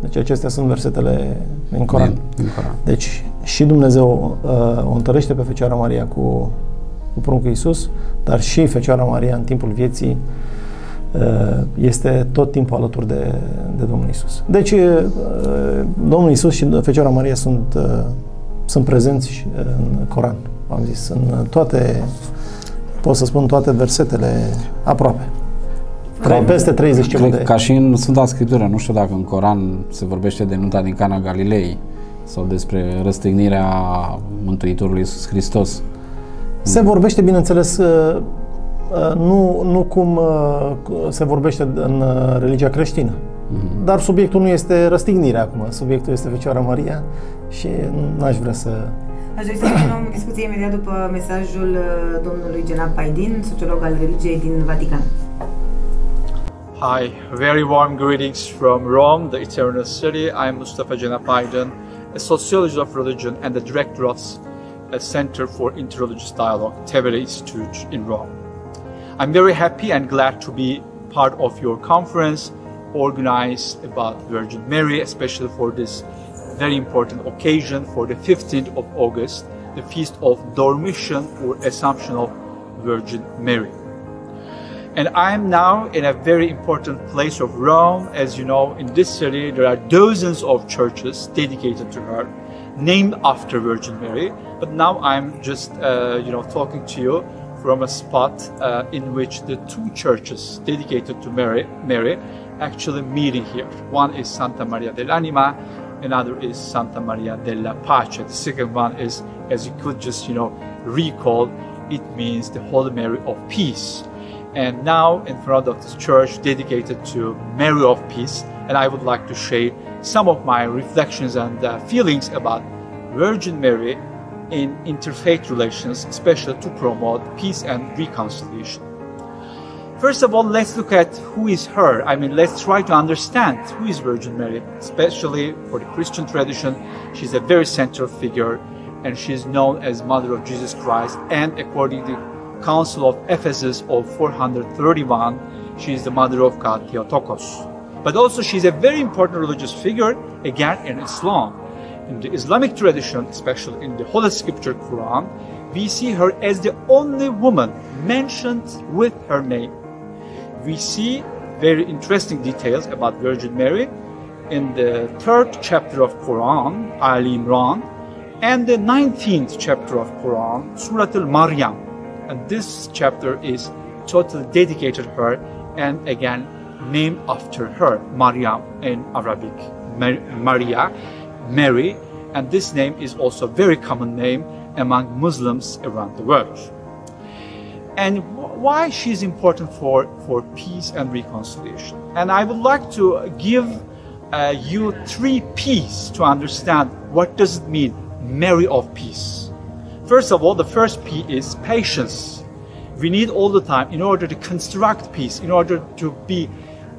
Speaker 5: Deci acestea sunt versetele din Coran. Din, din Coran. Deci și Dumnezeu uh, o întărește pe Fecioara Maria cu cu pruncul Iisus, dar și Fecioara Maria în timpul vieții uh, este tot timpul alături de, de Domnul Isus. Deci, uh, Domnul Isus și Fecioara Maria sunt, uh, sunt prezenți în Coran, am zis, în toate, pot să spun, toate versetele aproape. Cred, peste 30 ceva de...
Speaker 4: Ca și în Sfânta Scriptură, nu știu dacă în Coran se vorbește de nunta din Cana Galilei sau despre răstignirea Mântuitorului Iisus Hristos.
Speaker 5: Se vorbește, bineînțeles, uh, uh, nu, nu cum uh, se vorbește în religia creștină. Mm-hmm. Dar subiectul nu este răstignirea acum, subiectul este Fecioara Maria și n-aș vrea să...
Speaker 2: Aș dori să continuăm discuție imediat după mesajul domnului Genab Paidin, sociolog al religiei din Vatican.
Speaker 6: Hi, very warm greetings from Rome, the eternal city. I'm Mustafa Genab Paidin, a sociologist of religion and the director of a Center for Interreligious Dialogue, Tevere Institute in Rome. I'm very happy and glad to be part of your conference organized about Virgin Mary, especially for this very important occasion for the 15th of August, the feast of Dormition or Assumption of Virgin Mary. And I am now in a very important place of Rome. As you know, in this city, there are dozens of churches dedicated to her named after Virgin Mary. But now I'm just, uh, you know, talking to you from a spot uh, in which the two churches dedicated to Mary, Mary actually meeting here. One is Santa Maria dell'Anima, another is Santa Maria della Pace. The second one is, as you could just, you know, recall, it means the Holy Mary of Peace. And now in front of this church dedicated to Mary of Peace, and I would like to share some of my reflections and uh, feelings about Virgin Mary in interfaith relations, especially to promote peace and reconciliation. First of all, let's look at who is her. I mean, let's try to understand who is Virgin Mary, especially for the Christian tradition. She's a very central figure, and she is known as Mother of Jesus Christ. And according to the Council of Ephesus of 431, she is the Mother of God Theotokos. But also, she's a very important religious figure, again, in Islam. In the Islamic tradition, especially in the Holy Scripture Quran, we see her as the only woman mentioned with her name. We see very interesting details about Virgin Mary in the third chapter of Quran, Al Imran, and the 19th chapter of Quran, Surah Al-Maryam. And this chapter is totally dedicated to her and again named after her, Maryam in Arabic, Maria, Mary, and this name is also a very common name among Muslims around the world. and wh- why she's important for, for peace and reconciliation. And I would like to give uh, you three P's to understand what does it mean, Mary of Peace. First of all, the first P is patience. We need all the time in order to construct peace, in order to be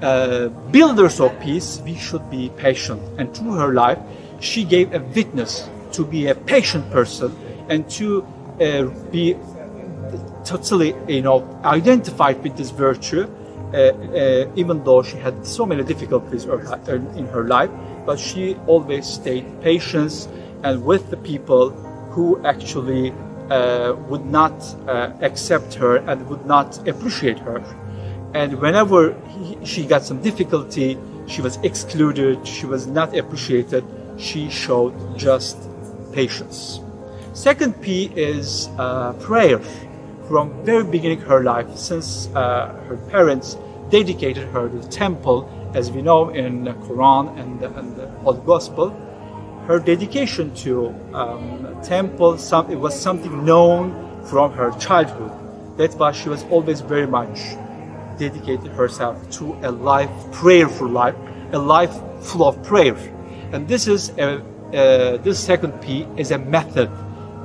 Speaker 6: uh, builders of peace, we should be patient. And through her life, she gave a witness to be a patient person and to uh, be totally, you know, identified with this virtue, uh, uh, even though she had so many difficulties in her life. But she always stayed patient and with the people who actually uh, would not accept her and would not appreciate her. And whenever he, she got some difficulty, she was excluded, she was not appreciated, she showed just patience. Second P is uh, prayer. From very beginning of her life, since uh, her parents dedicated her to the temple, as we know in the Quran and the, and the Holy Gospel, her dedication to um, temple, some, it was something known from her childhood. That's why she was always very much dedicated herself to a life, prayerful life, a life full of prayer. And this is a, this second P is a method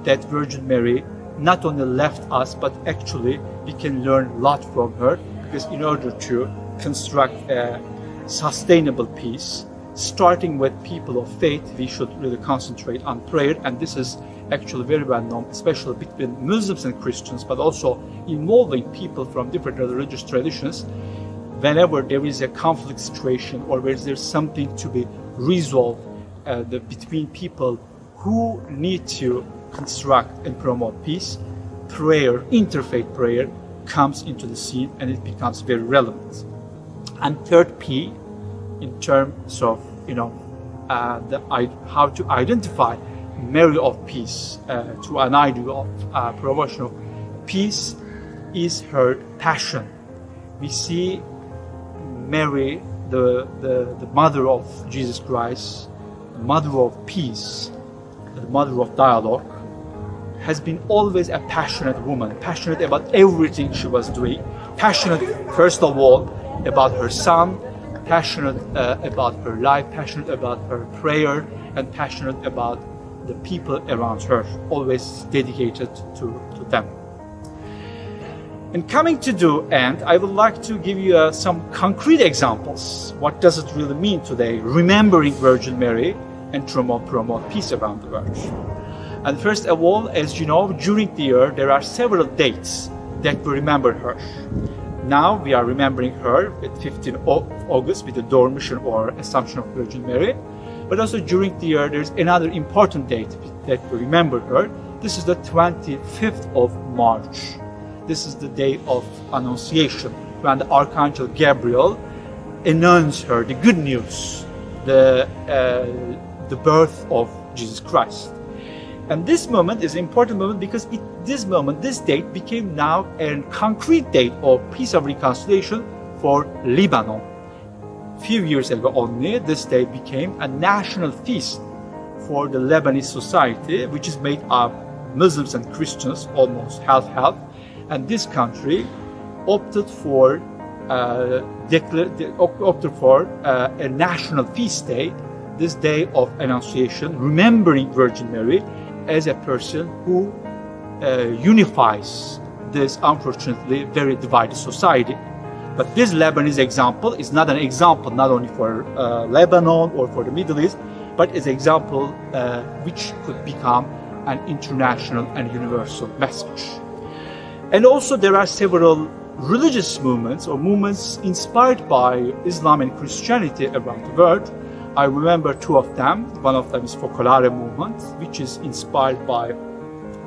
Speaker 6: that Virgin Mary not only left us, but actually we can learn a lot from her because in order to construct a sustainable peace, starting with people of faith, we should really concentrate on prayer. And this is actually very well known, especially between Muslims and Christians, but also involving people from different religious traditions. Whenever there is a conflict situation or where there's something to be resolved uh, the, between people who need to construct and promote peace, prayer, interfaith prayer, comes into the scene and it becomes very relevant. And third P, in terms of you know uh, the, how to identify Mary of Peace uh, to an ideal of uh, promotion of peace, is her passion. We see Mary, the, the, the mother of Jesus Christ, the mother of peace, the mother of dialogue, has been always a passionate woman, passionate about everything she was doing, passionate, first of all, about her son, passionate uh, about her life, passionate about her prayer, and passionate about the people around her, always dedicated to, to them. And coming to the end, I would like to give you uh, some concrete examples. What does it really mean today, remembering Virgin Mary and promote, promote peace around the world? And first of all, as you know, during the year, there are several dates that we remember her. Now we are remembering her with 15 August with the Dormition or Assumption of Virgin Mary. But also during the year, there's another important date that we remember her. This is the 25th of March. This is the day of Annunciation, when the Archangel Gabriel announced her the good news, the, uh, the birth of Jesus Christ. And this moment is an important moment because it, this moment, this date became now a concrete date of peace of reconciliation for Lebanon. Few years ago only, this day became a national feast for the Lebanese society, which is made up of Muslims and Christians, almost half-half. And this country opted for uh, opted for uh, a national feast day, this day of Annunciation, remembering Virgin Mary as a person who uh, unifies this unfortunately very divided society. But this Lebanese example is not an example not only for uh, Lebanon or for the Middle East, but is an example uh, which could become an international and universal message. And also there are several religious movements or movements inspired by Islam and Christianity around the world. I remember two of them. One of them is Focolare movement, which is inspired by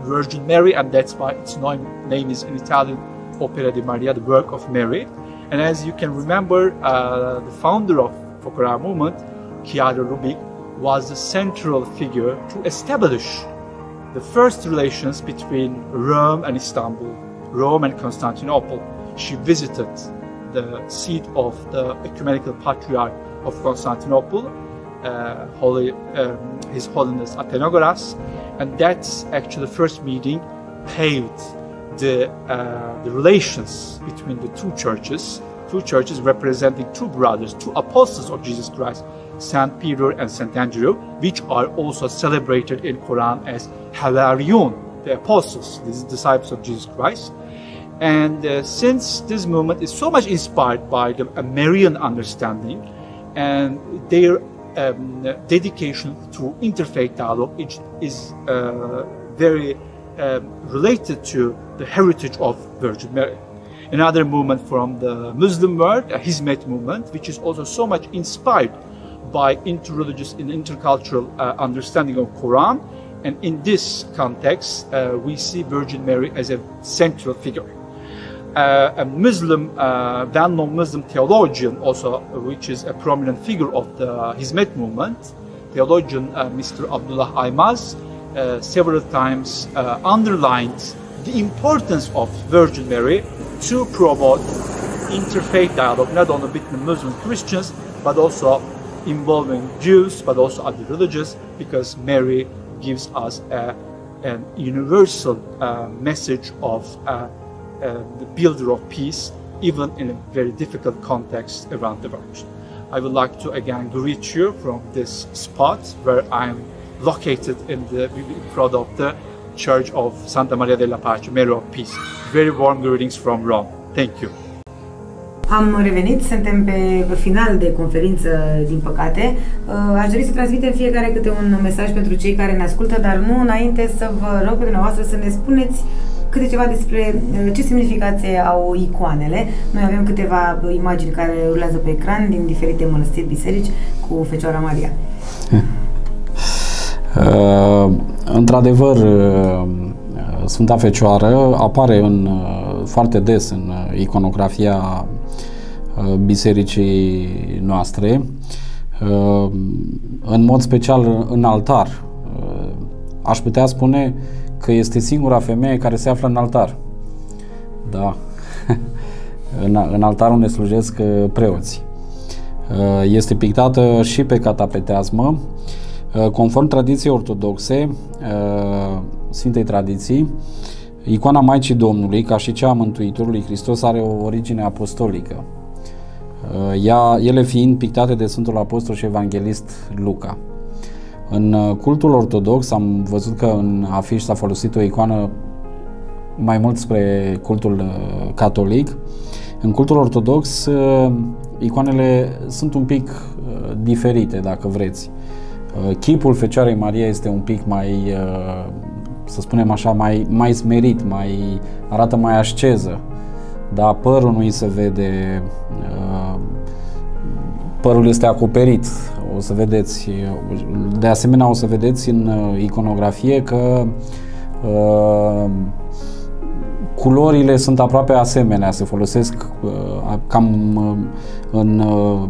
Speaker 6: Virgin Mary, and that's why its name is in Italian Opera di Maria, the work of Mary. And as you can remember, uh, the founder of Focolare movement, Chiara Rubik, was the central figure to establish the first relations between Rome and Istanbul, Rome and Constantinople. She visited the seat of the ecumenical patriarch of Constantinople, uh, Holy, um, His Holiness Athenagoras, and that's actually the first meeting paved the, uh, the relations between the two churches, two churches representing two brothers, two apostles of Jesus Christ, Saint Peter and Saint Andrew, which are also celebrated in Quran as Havariyun, the apostles, these disciples of Jesus Christ. And uh, since this movement is so much inspired by the Marian understanding and their um, dedication to interfaith dialogue it is uh, very um, related to the heritage of Virgin Mary. Another movement from the Muslim world, a Hizmet movement, which is also so much inspired by interreligious and intercultural uh, understanding of Quran. And in this context, uh, we see Virgin Mary as a central figure. Uh, a Muslim, uh, well-known Muslim theologian also, which is a prominent figure of the Hizmet movement, theologian uh, Mr. Abdullah Aymaz, uh, several times uh, underlined the importance of Virgin Mary to promote interfaith dialogue, not only between Muslim Christians, but also involving Jews, but also other religions, because Mary gives us a, an universal uh, message of uh, uh, the builder of peace, even in a very difficult context around the world. I would like to again greet you from this spot where I'm located in the in front of the Church of Santa Maria della Pace, Mary of Peace. Very warm greetings from Rome. Thank you.
Speaker 2: Am revenit, suntem pe final de conferință, din păcate. Uh, Aș dori să transmitem fiecare câte un mesaj pentru cei care ne ascultă, dar nu înainte să vă rog pe dumneavoastră să ne spuneți câte ceva despre uh, ce semnificație au icoanele. Noi avem câteva imagini care rulează pe ecran din diferite mănăstiri, biserici cu Fecioara Maria.
Speaker 4: Uh, într-adevăr, uh, Sfânta Fecioară apare în, uh, foarte des în uh, iconografia uh, bisericii noastre, uh, în mod special în altar. Uh, Aș putea spune că este singura femeie care se află în altar. Da. în, în altar unde slujesc uh, preoții. Uh, Este pictată și pe catapeteasmă, Uh, Conform tradiției ortodoxe, uh, Sfintei Tradiții, icoana Maicii Domnului, ca și cea a Mântuitorului Hristos, are o origine apostolică. Uh, Ea, ele fiind pictate de Sfântul Apostol și Evanghelist Luca. În uh, cultul ortodox am văzut că în afiș s-a folosit o icoană mai mult spre cultul uh, catolic. În cultul ortodox, uh, icoanele sunt un pic uh, diferite, dacă vreți. Uh, Chipul Fecioarei Maria este un pic mai, uh, să spunem așa, mai, mai smerit, mai arată mai asceză. Dar părul nu îi se vede, uh, părul este acoperit. O să vedeți, de asemenea o să vedeți în uh, iconografie că uh, culorile sunt aproape asemenea, se folosesc uh, cam uh, în uh,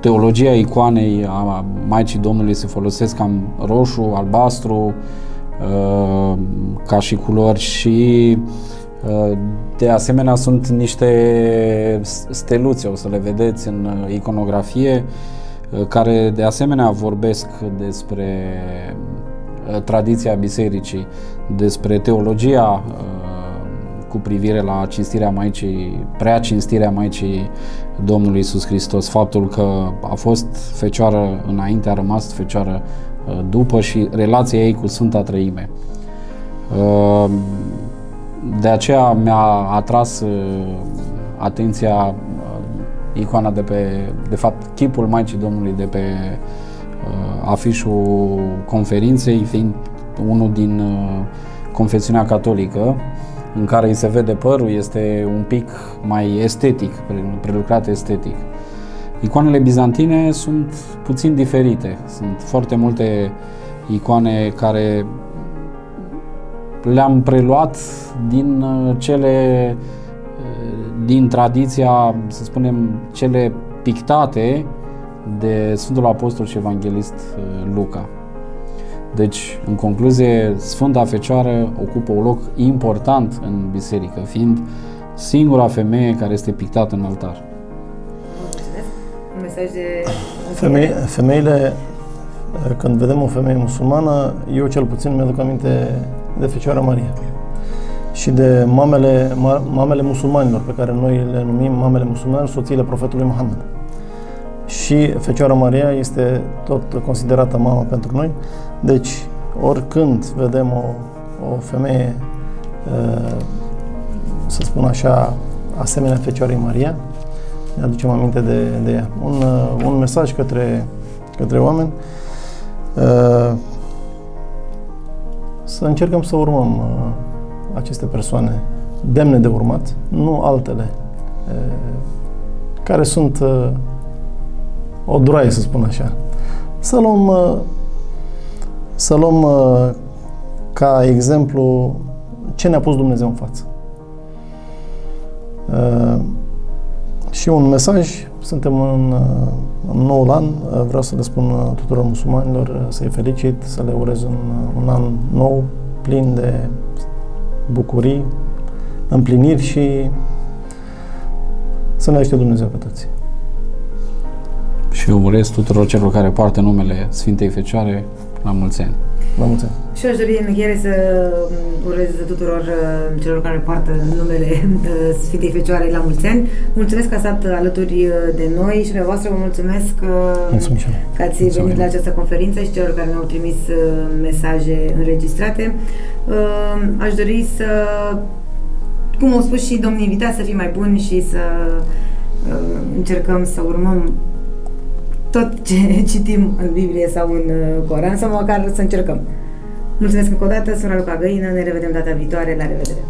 Speaker 4: teologia icoanei a Maicii Domnului se folosesc cam roșu, albastru, uh, ca și culori și uh, de asemenea sunt niște steluțe, o să le vedeți în uh, iconografie, uh, care de asemenea vorbesc despre uh, tradiția bisericii, despre teologia uh, cu privire la cinstirea Maicii, prea cinstirea Maicii Domnului Isus Hristos, faptul că a fost fecioară înainte, a rămas fecioară uh, după și relația ei cu Sfânta Trăime. Uh, De aceea mi-a atras uh, atenția icoana de pe, de fapt, chipul Maicii Domnului de pe afișul conferinței, fiind unul din confesiunea catolică, în care îi se vede părul, este un pic mai estetic, prelucrat estetic. Icoanele bizantine sunt puțin diferite. Sunt foarte multe icoane care le-am preluat din uh, cele uh, din tradiția, să spunem, cele pictate de Sfântul Apostol și Evanghelist uh, Luca. Deci, în concluzie, Sfânta Fecioară ocupă un loc important în biserică, fiind singura femeie care este pictată în altar.
Speaker 2: Un mesaj de...
Speaker 5: Femei, femeile, când vedem o femeie musulmană, eu cel puțin mi-aduc aminte de Fecioara Maria. și de mamele, ma, mamele musulmanilor, pe care noi le numim mamele musulmanilor, soțiile profetului Muhammad. Și Fecioara Maria este tot considerată mamă pentru noi. Deci, oricând vedem o, o femeie, să spun așa, asemenea Fecioarei Maria, ne aducem aminte de, de ea. Un, un mesaj către, către oameni, să încercăm să urmăm aceste persoane demne de urmat, nu altele, care sunt o droaie, să spun așa. Să luăm, să luăm ca exemplu ce ne-a pus Dumnezeu în față. Și un mesaj, suntem în, în noul an, vreau să le spun tuturor musulmanilor să-i felicit, să le urez un, un an nou, plin de bucurii, împliniri și să ne ajute Dumnezeu pe toți.
Speaker 4: Și eu urez tuturor celor care poartă numele Sfintei Fecioare la mulți ani.
Speaker 5: La mulți ani.
Speaker 2: Și eu aș dori în încheiere să urez tuturor uh, celor care poartă numele uh, Sfintei Fecioare la mulți ani. Mulțumesc că ați stat alături uh, de noi și dumneavoastră vă mulțumesc
Speaker 5: Mulțumim
Speaker 2: că ați Mulțumim. venit la această conferință și celor care ne-au trimis mesaje înregistrate. Aș dori să, cum au spus și domnii invitați, să fim mai buni și să încercăm să urmăm tot ce citim în Biblie sau în Coran, sau măcar să încercăm. Mulțumesc încă o dată, sunt Raluca Găină, ne revedem data viitoare, la revedere!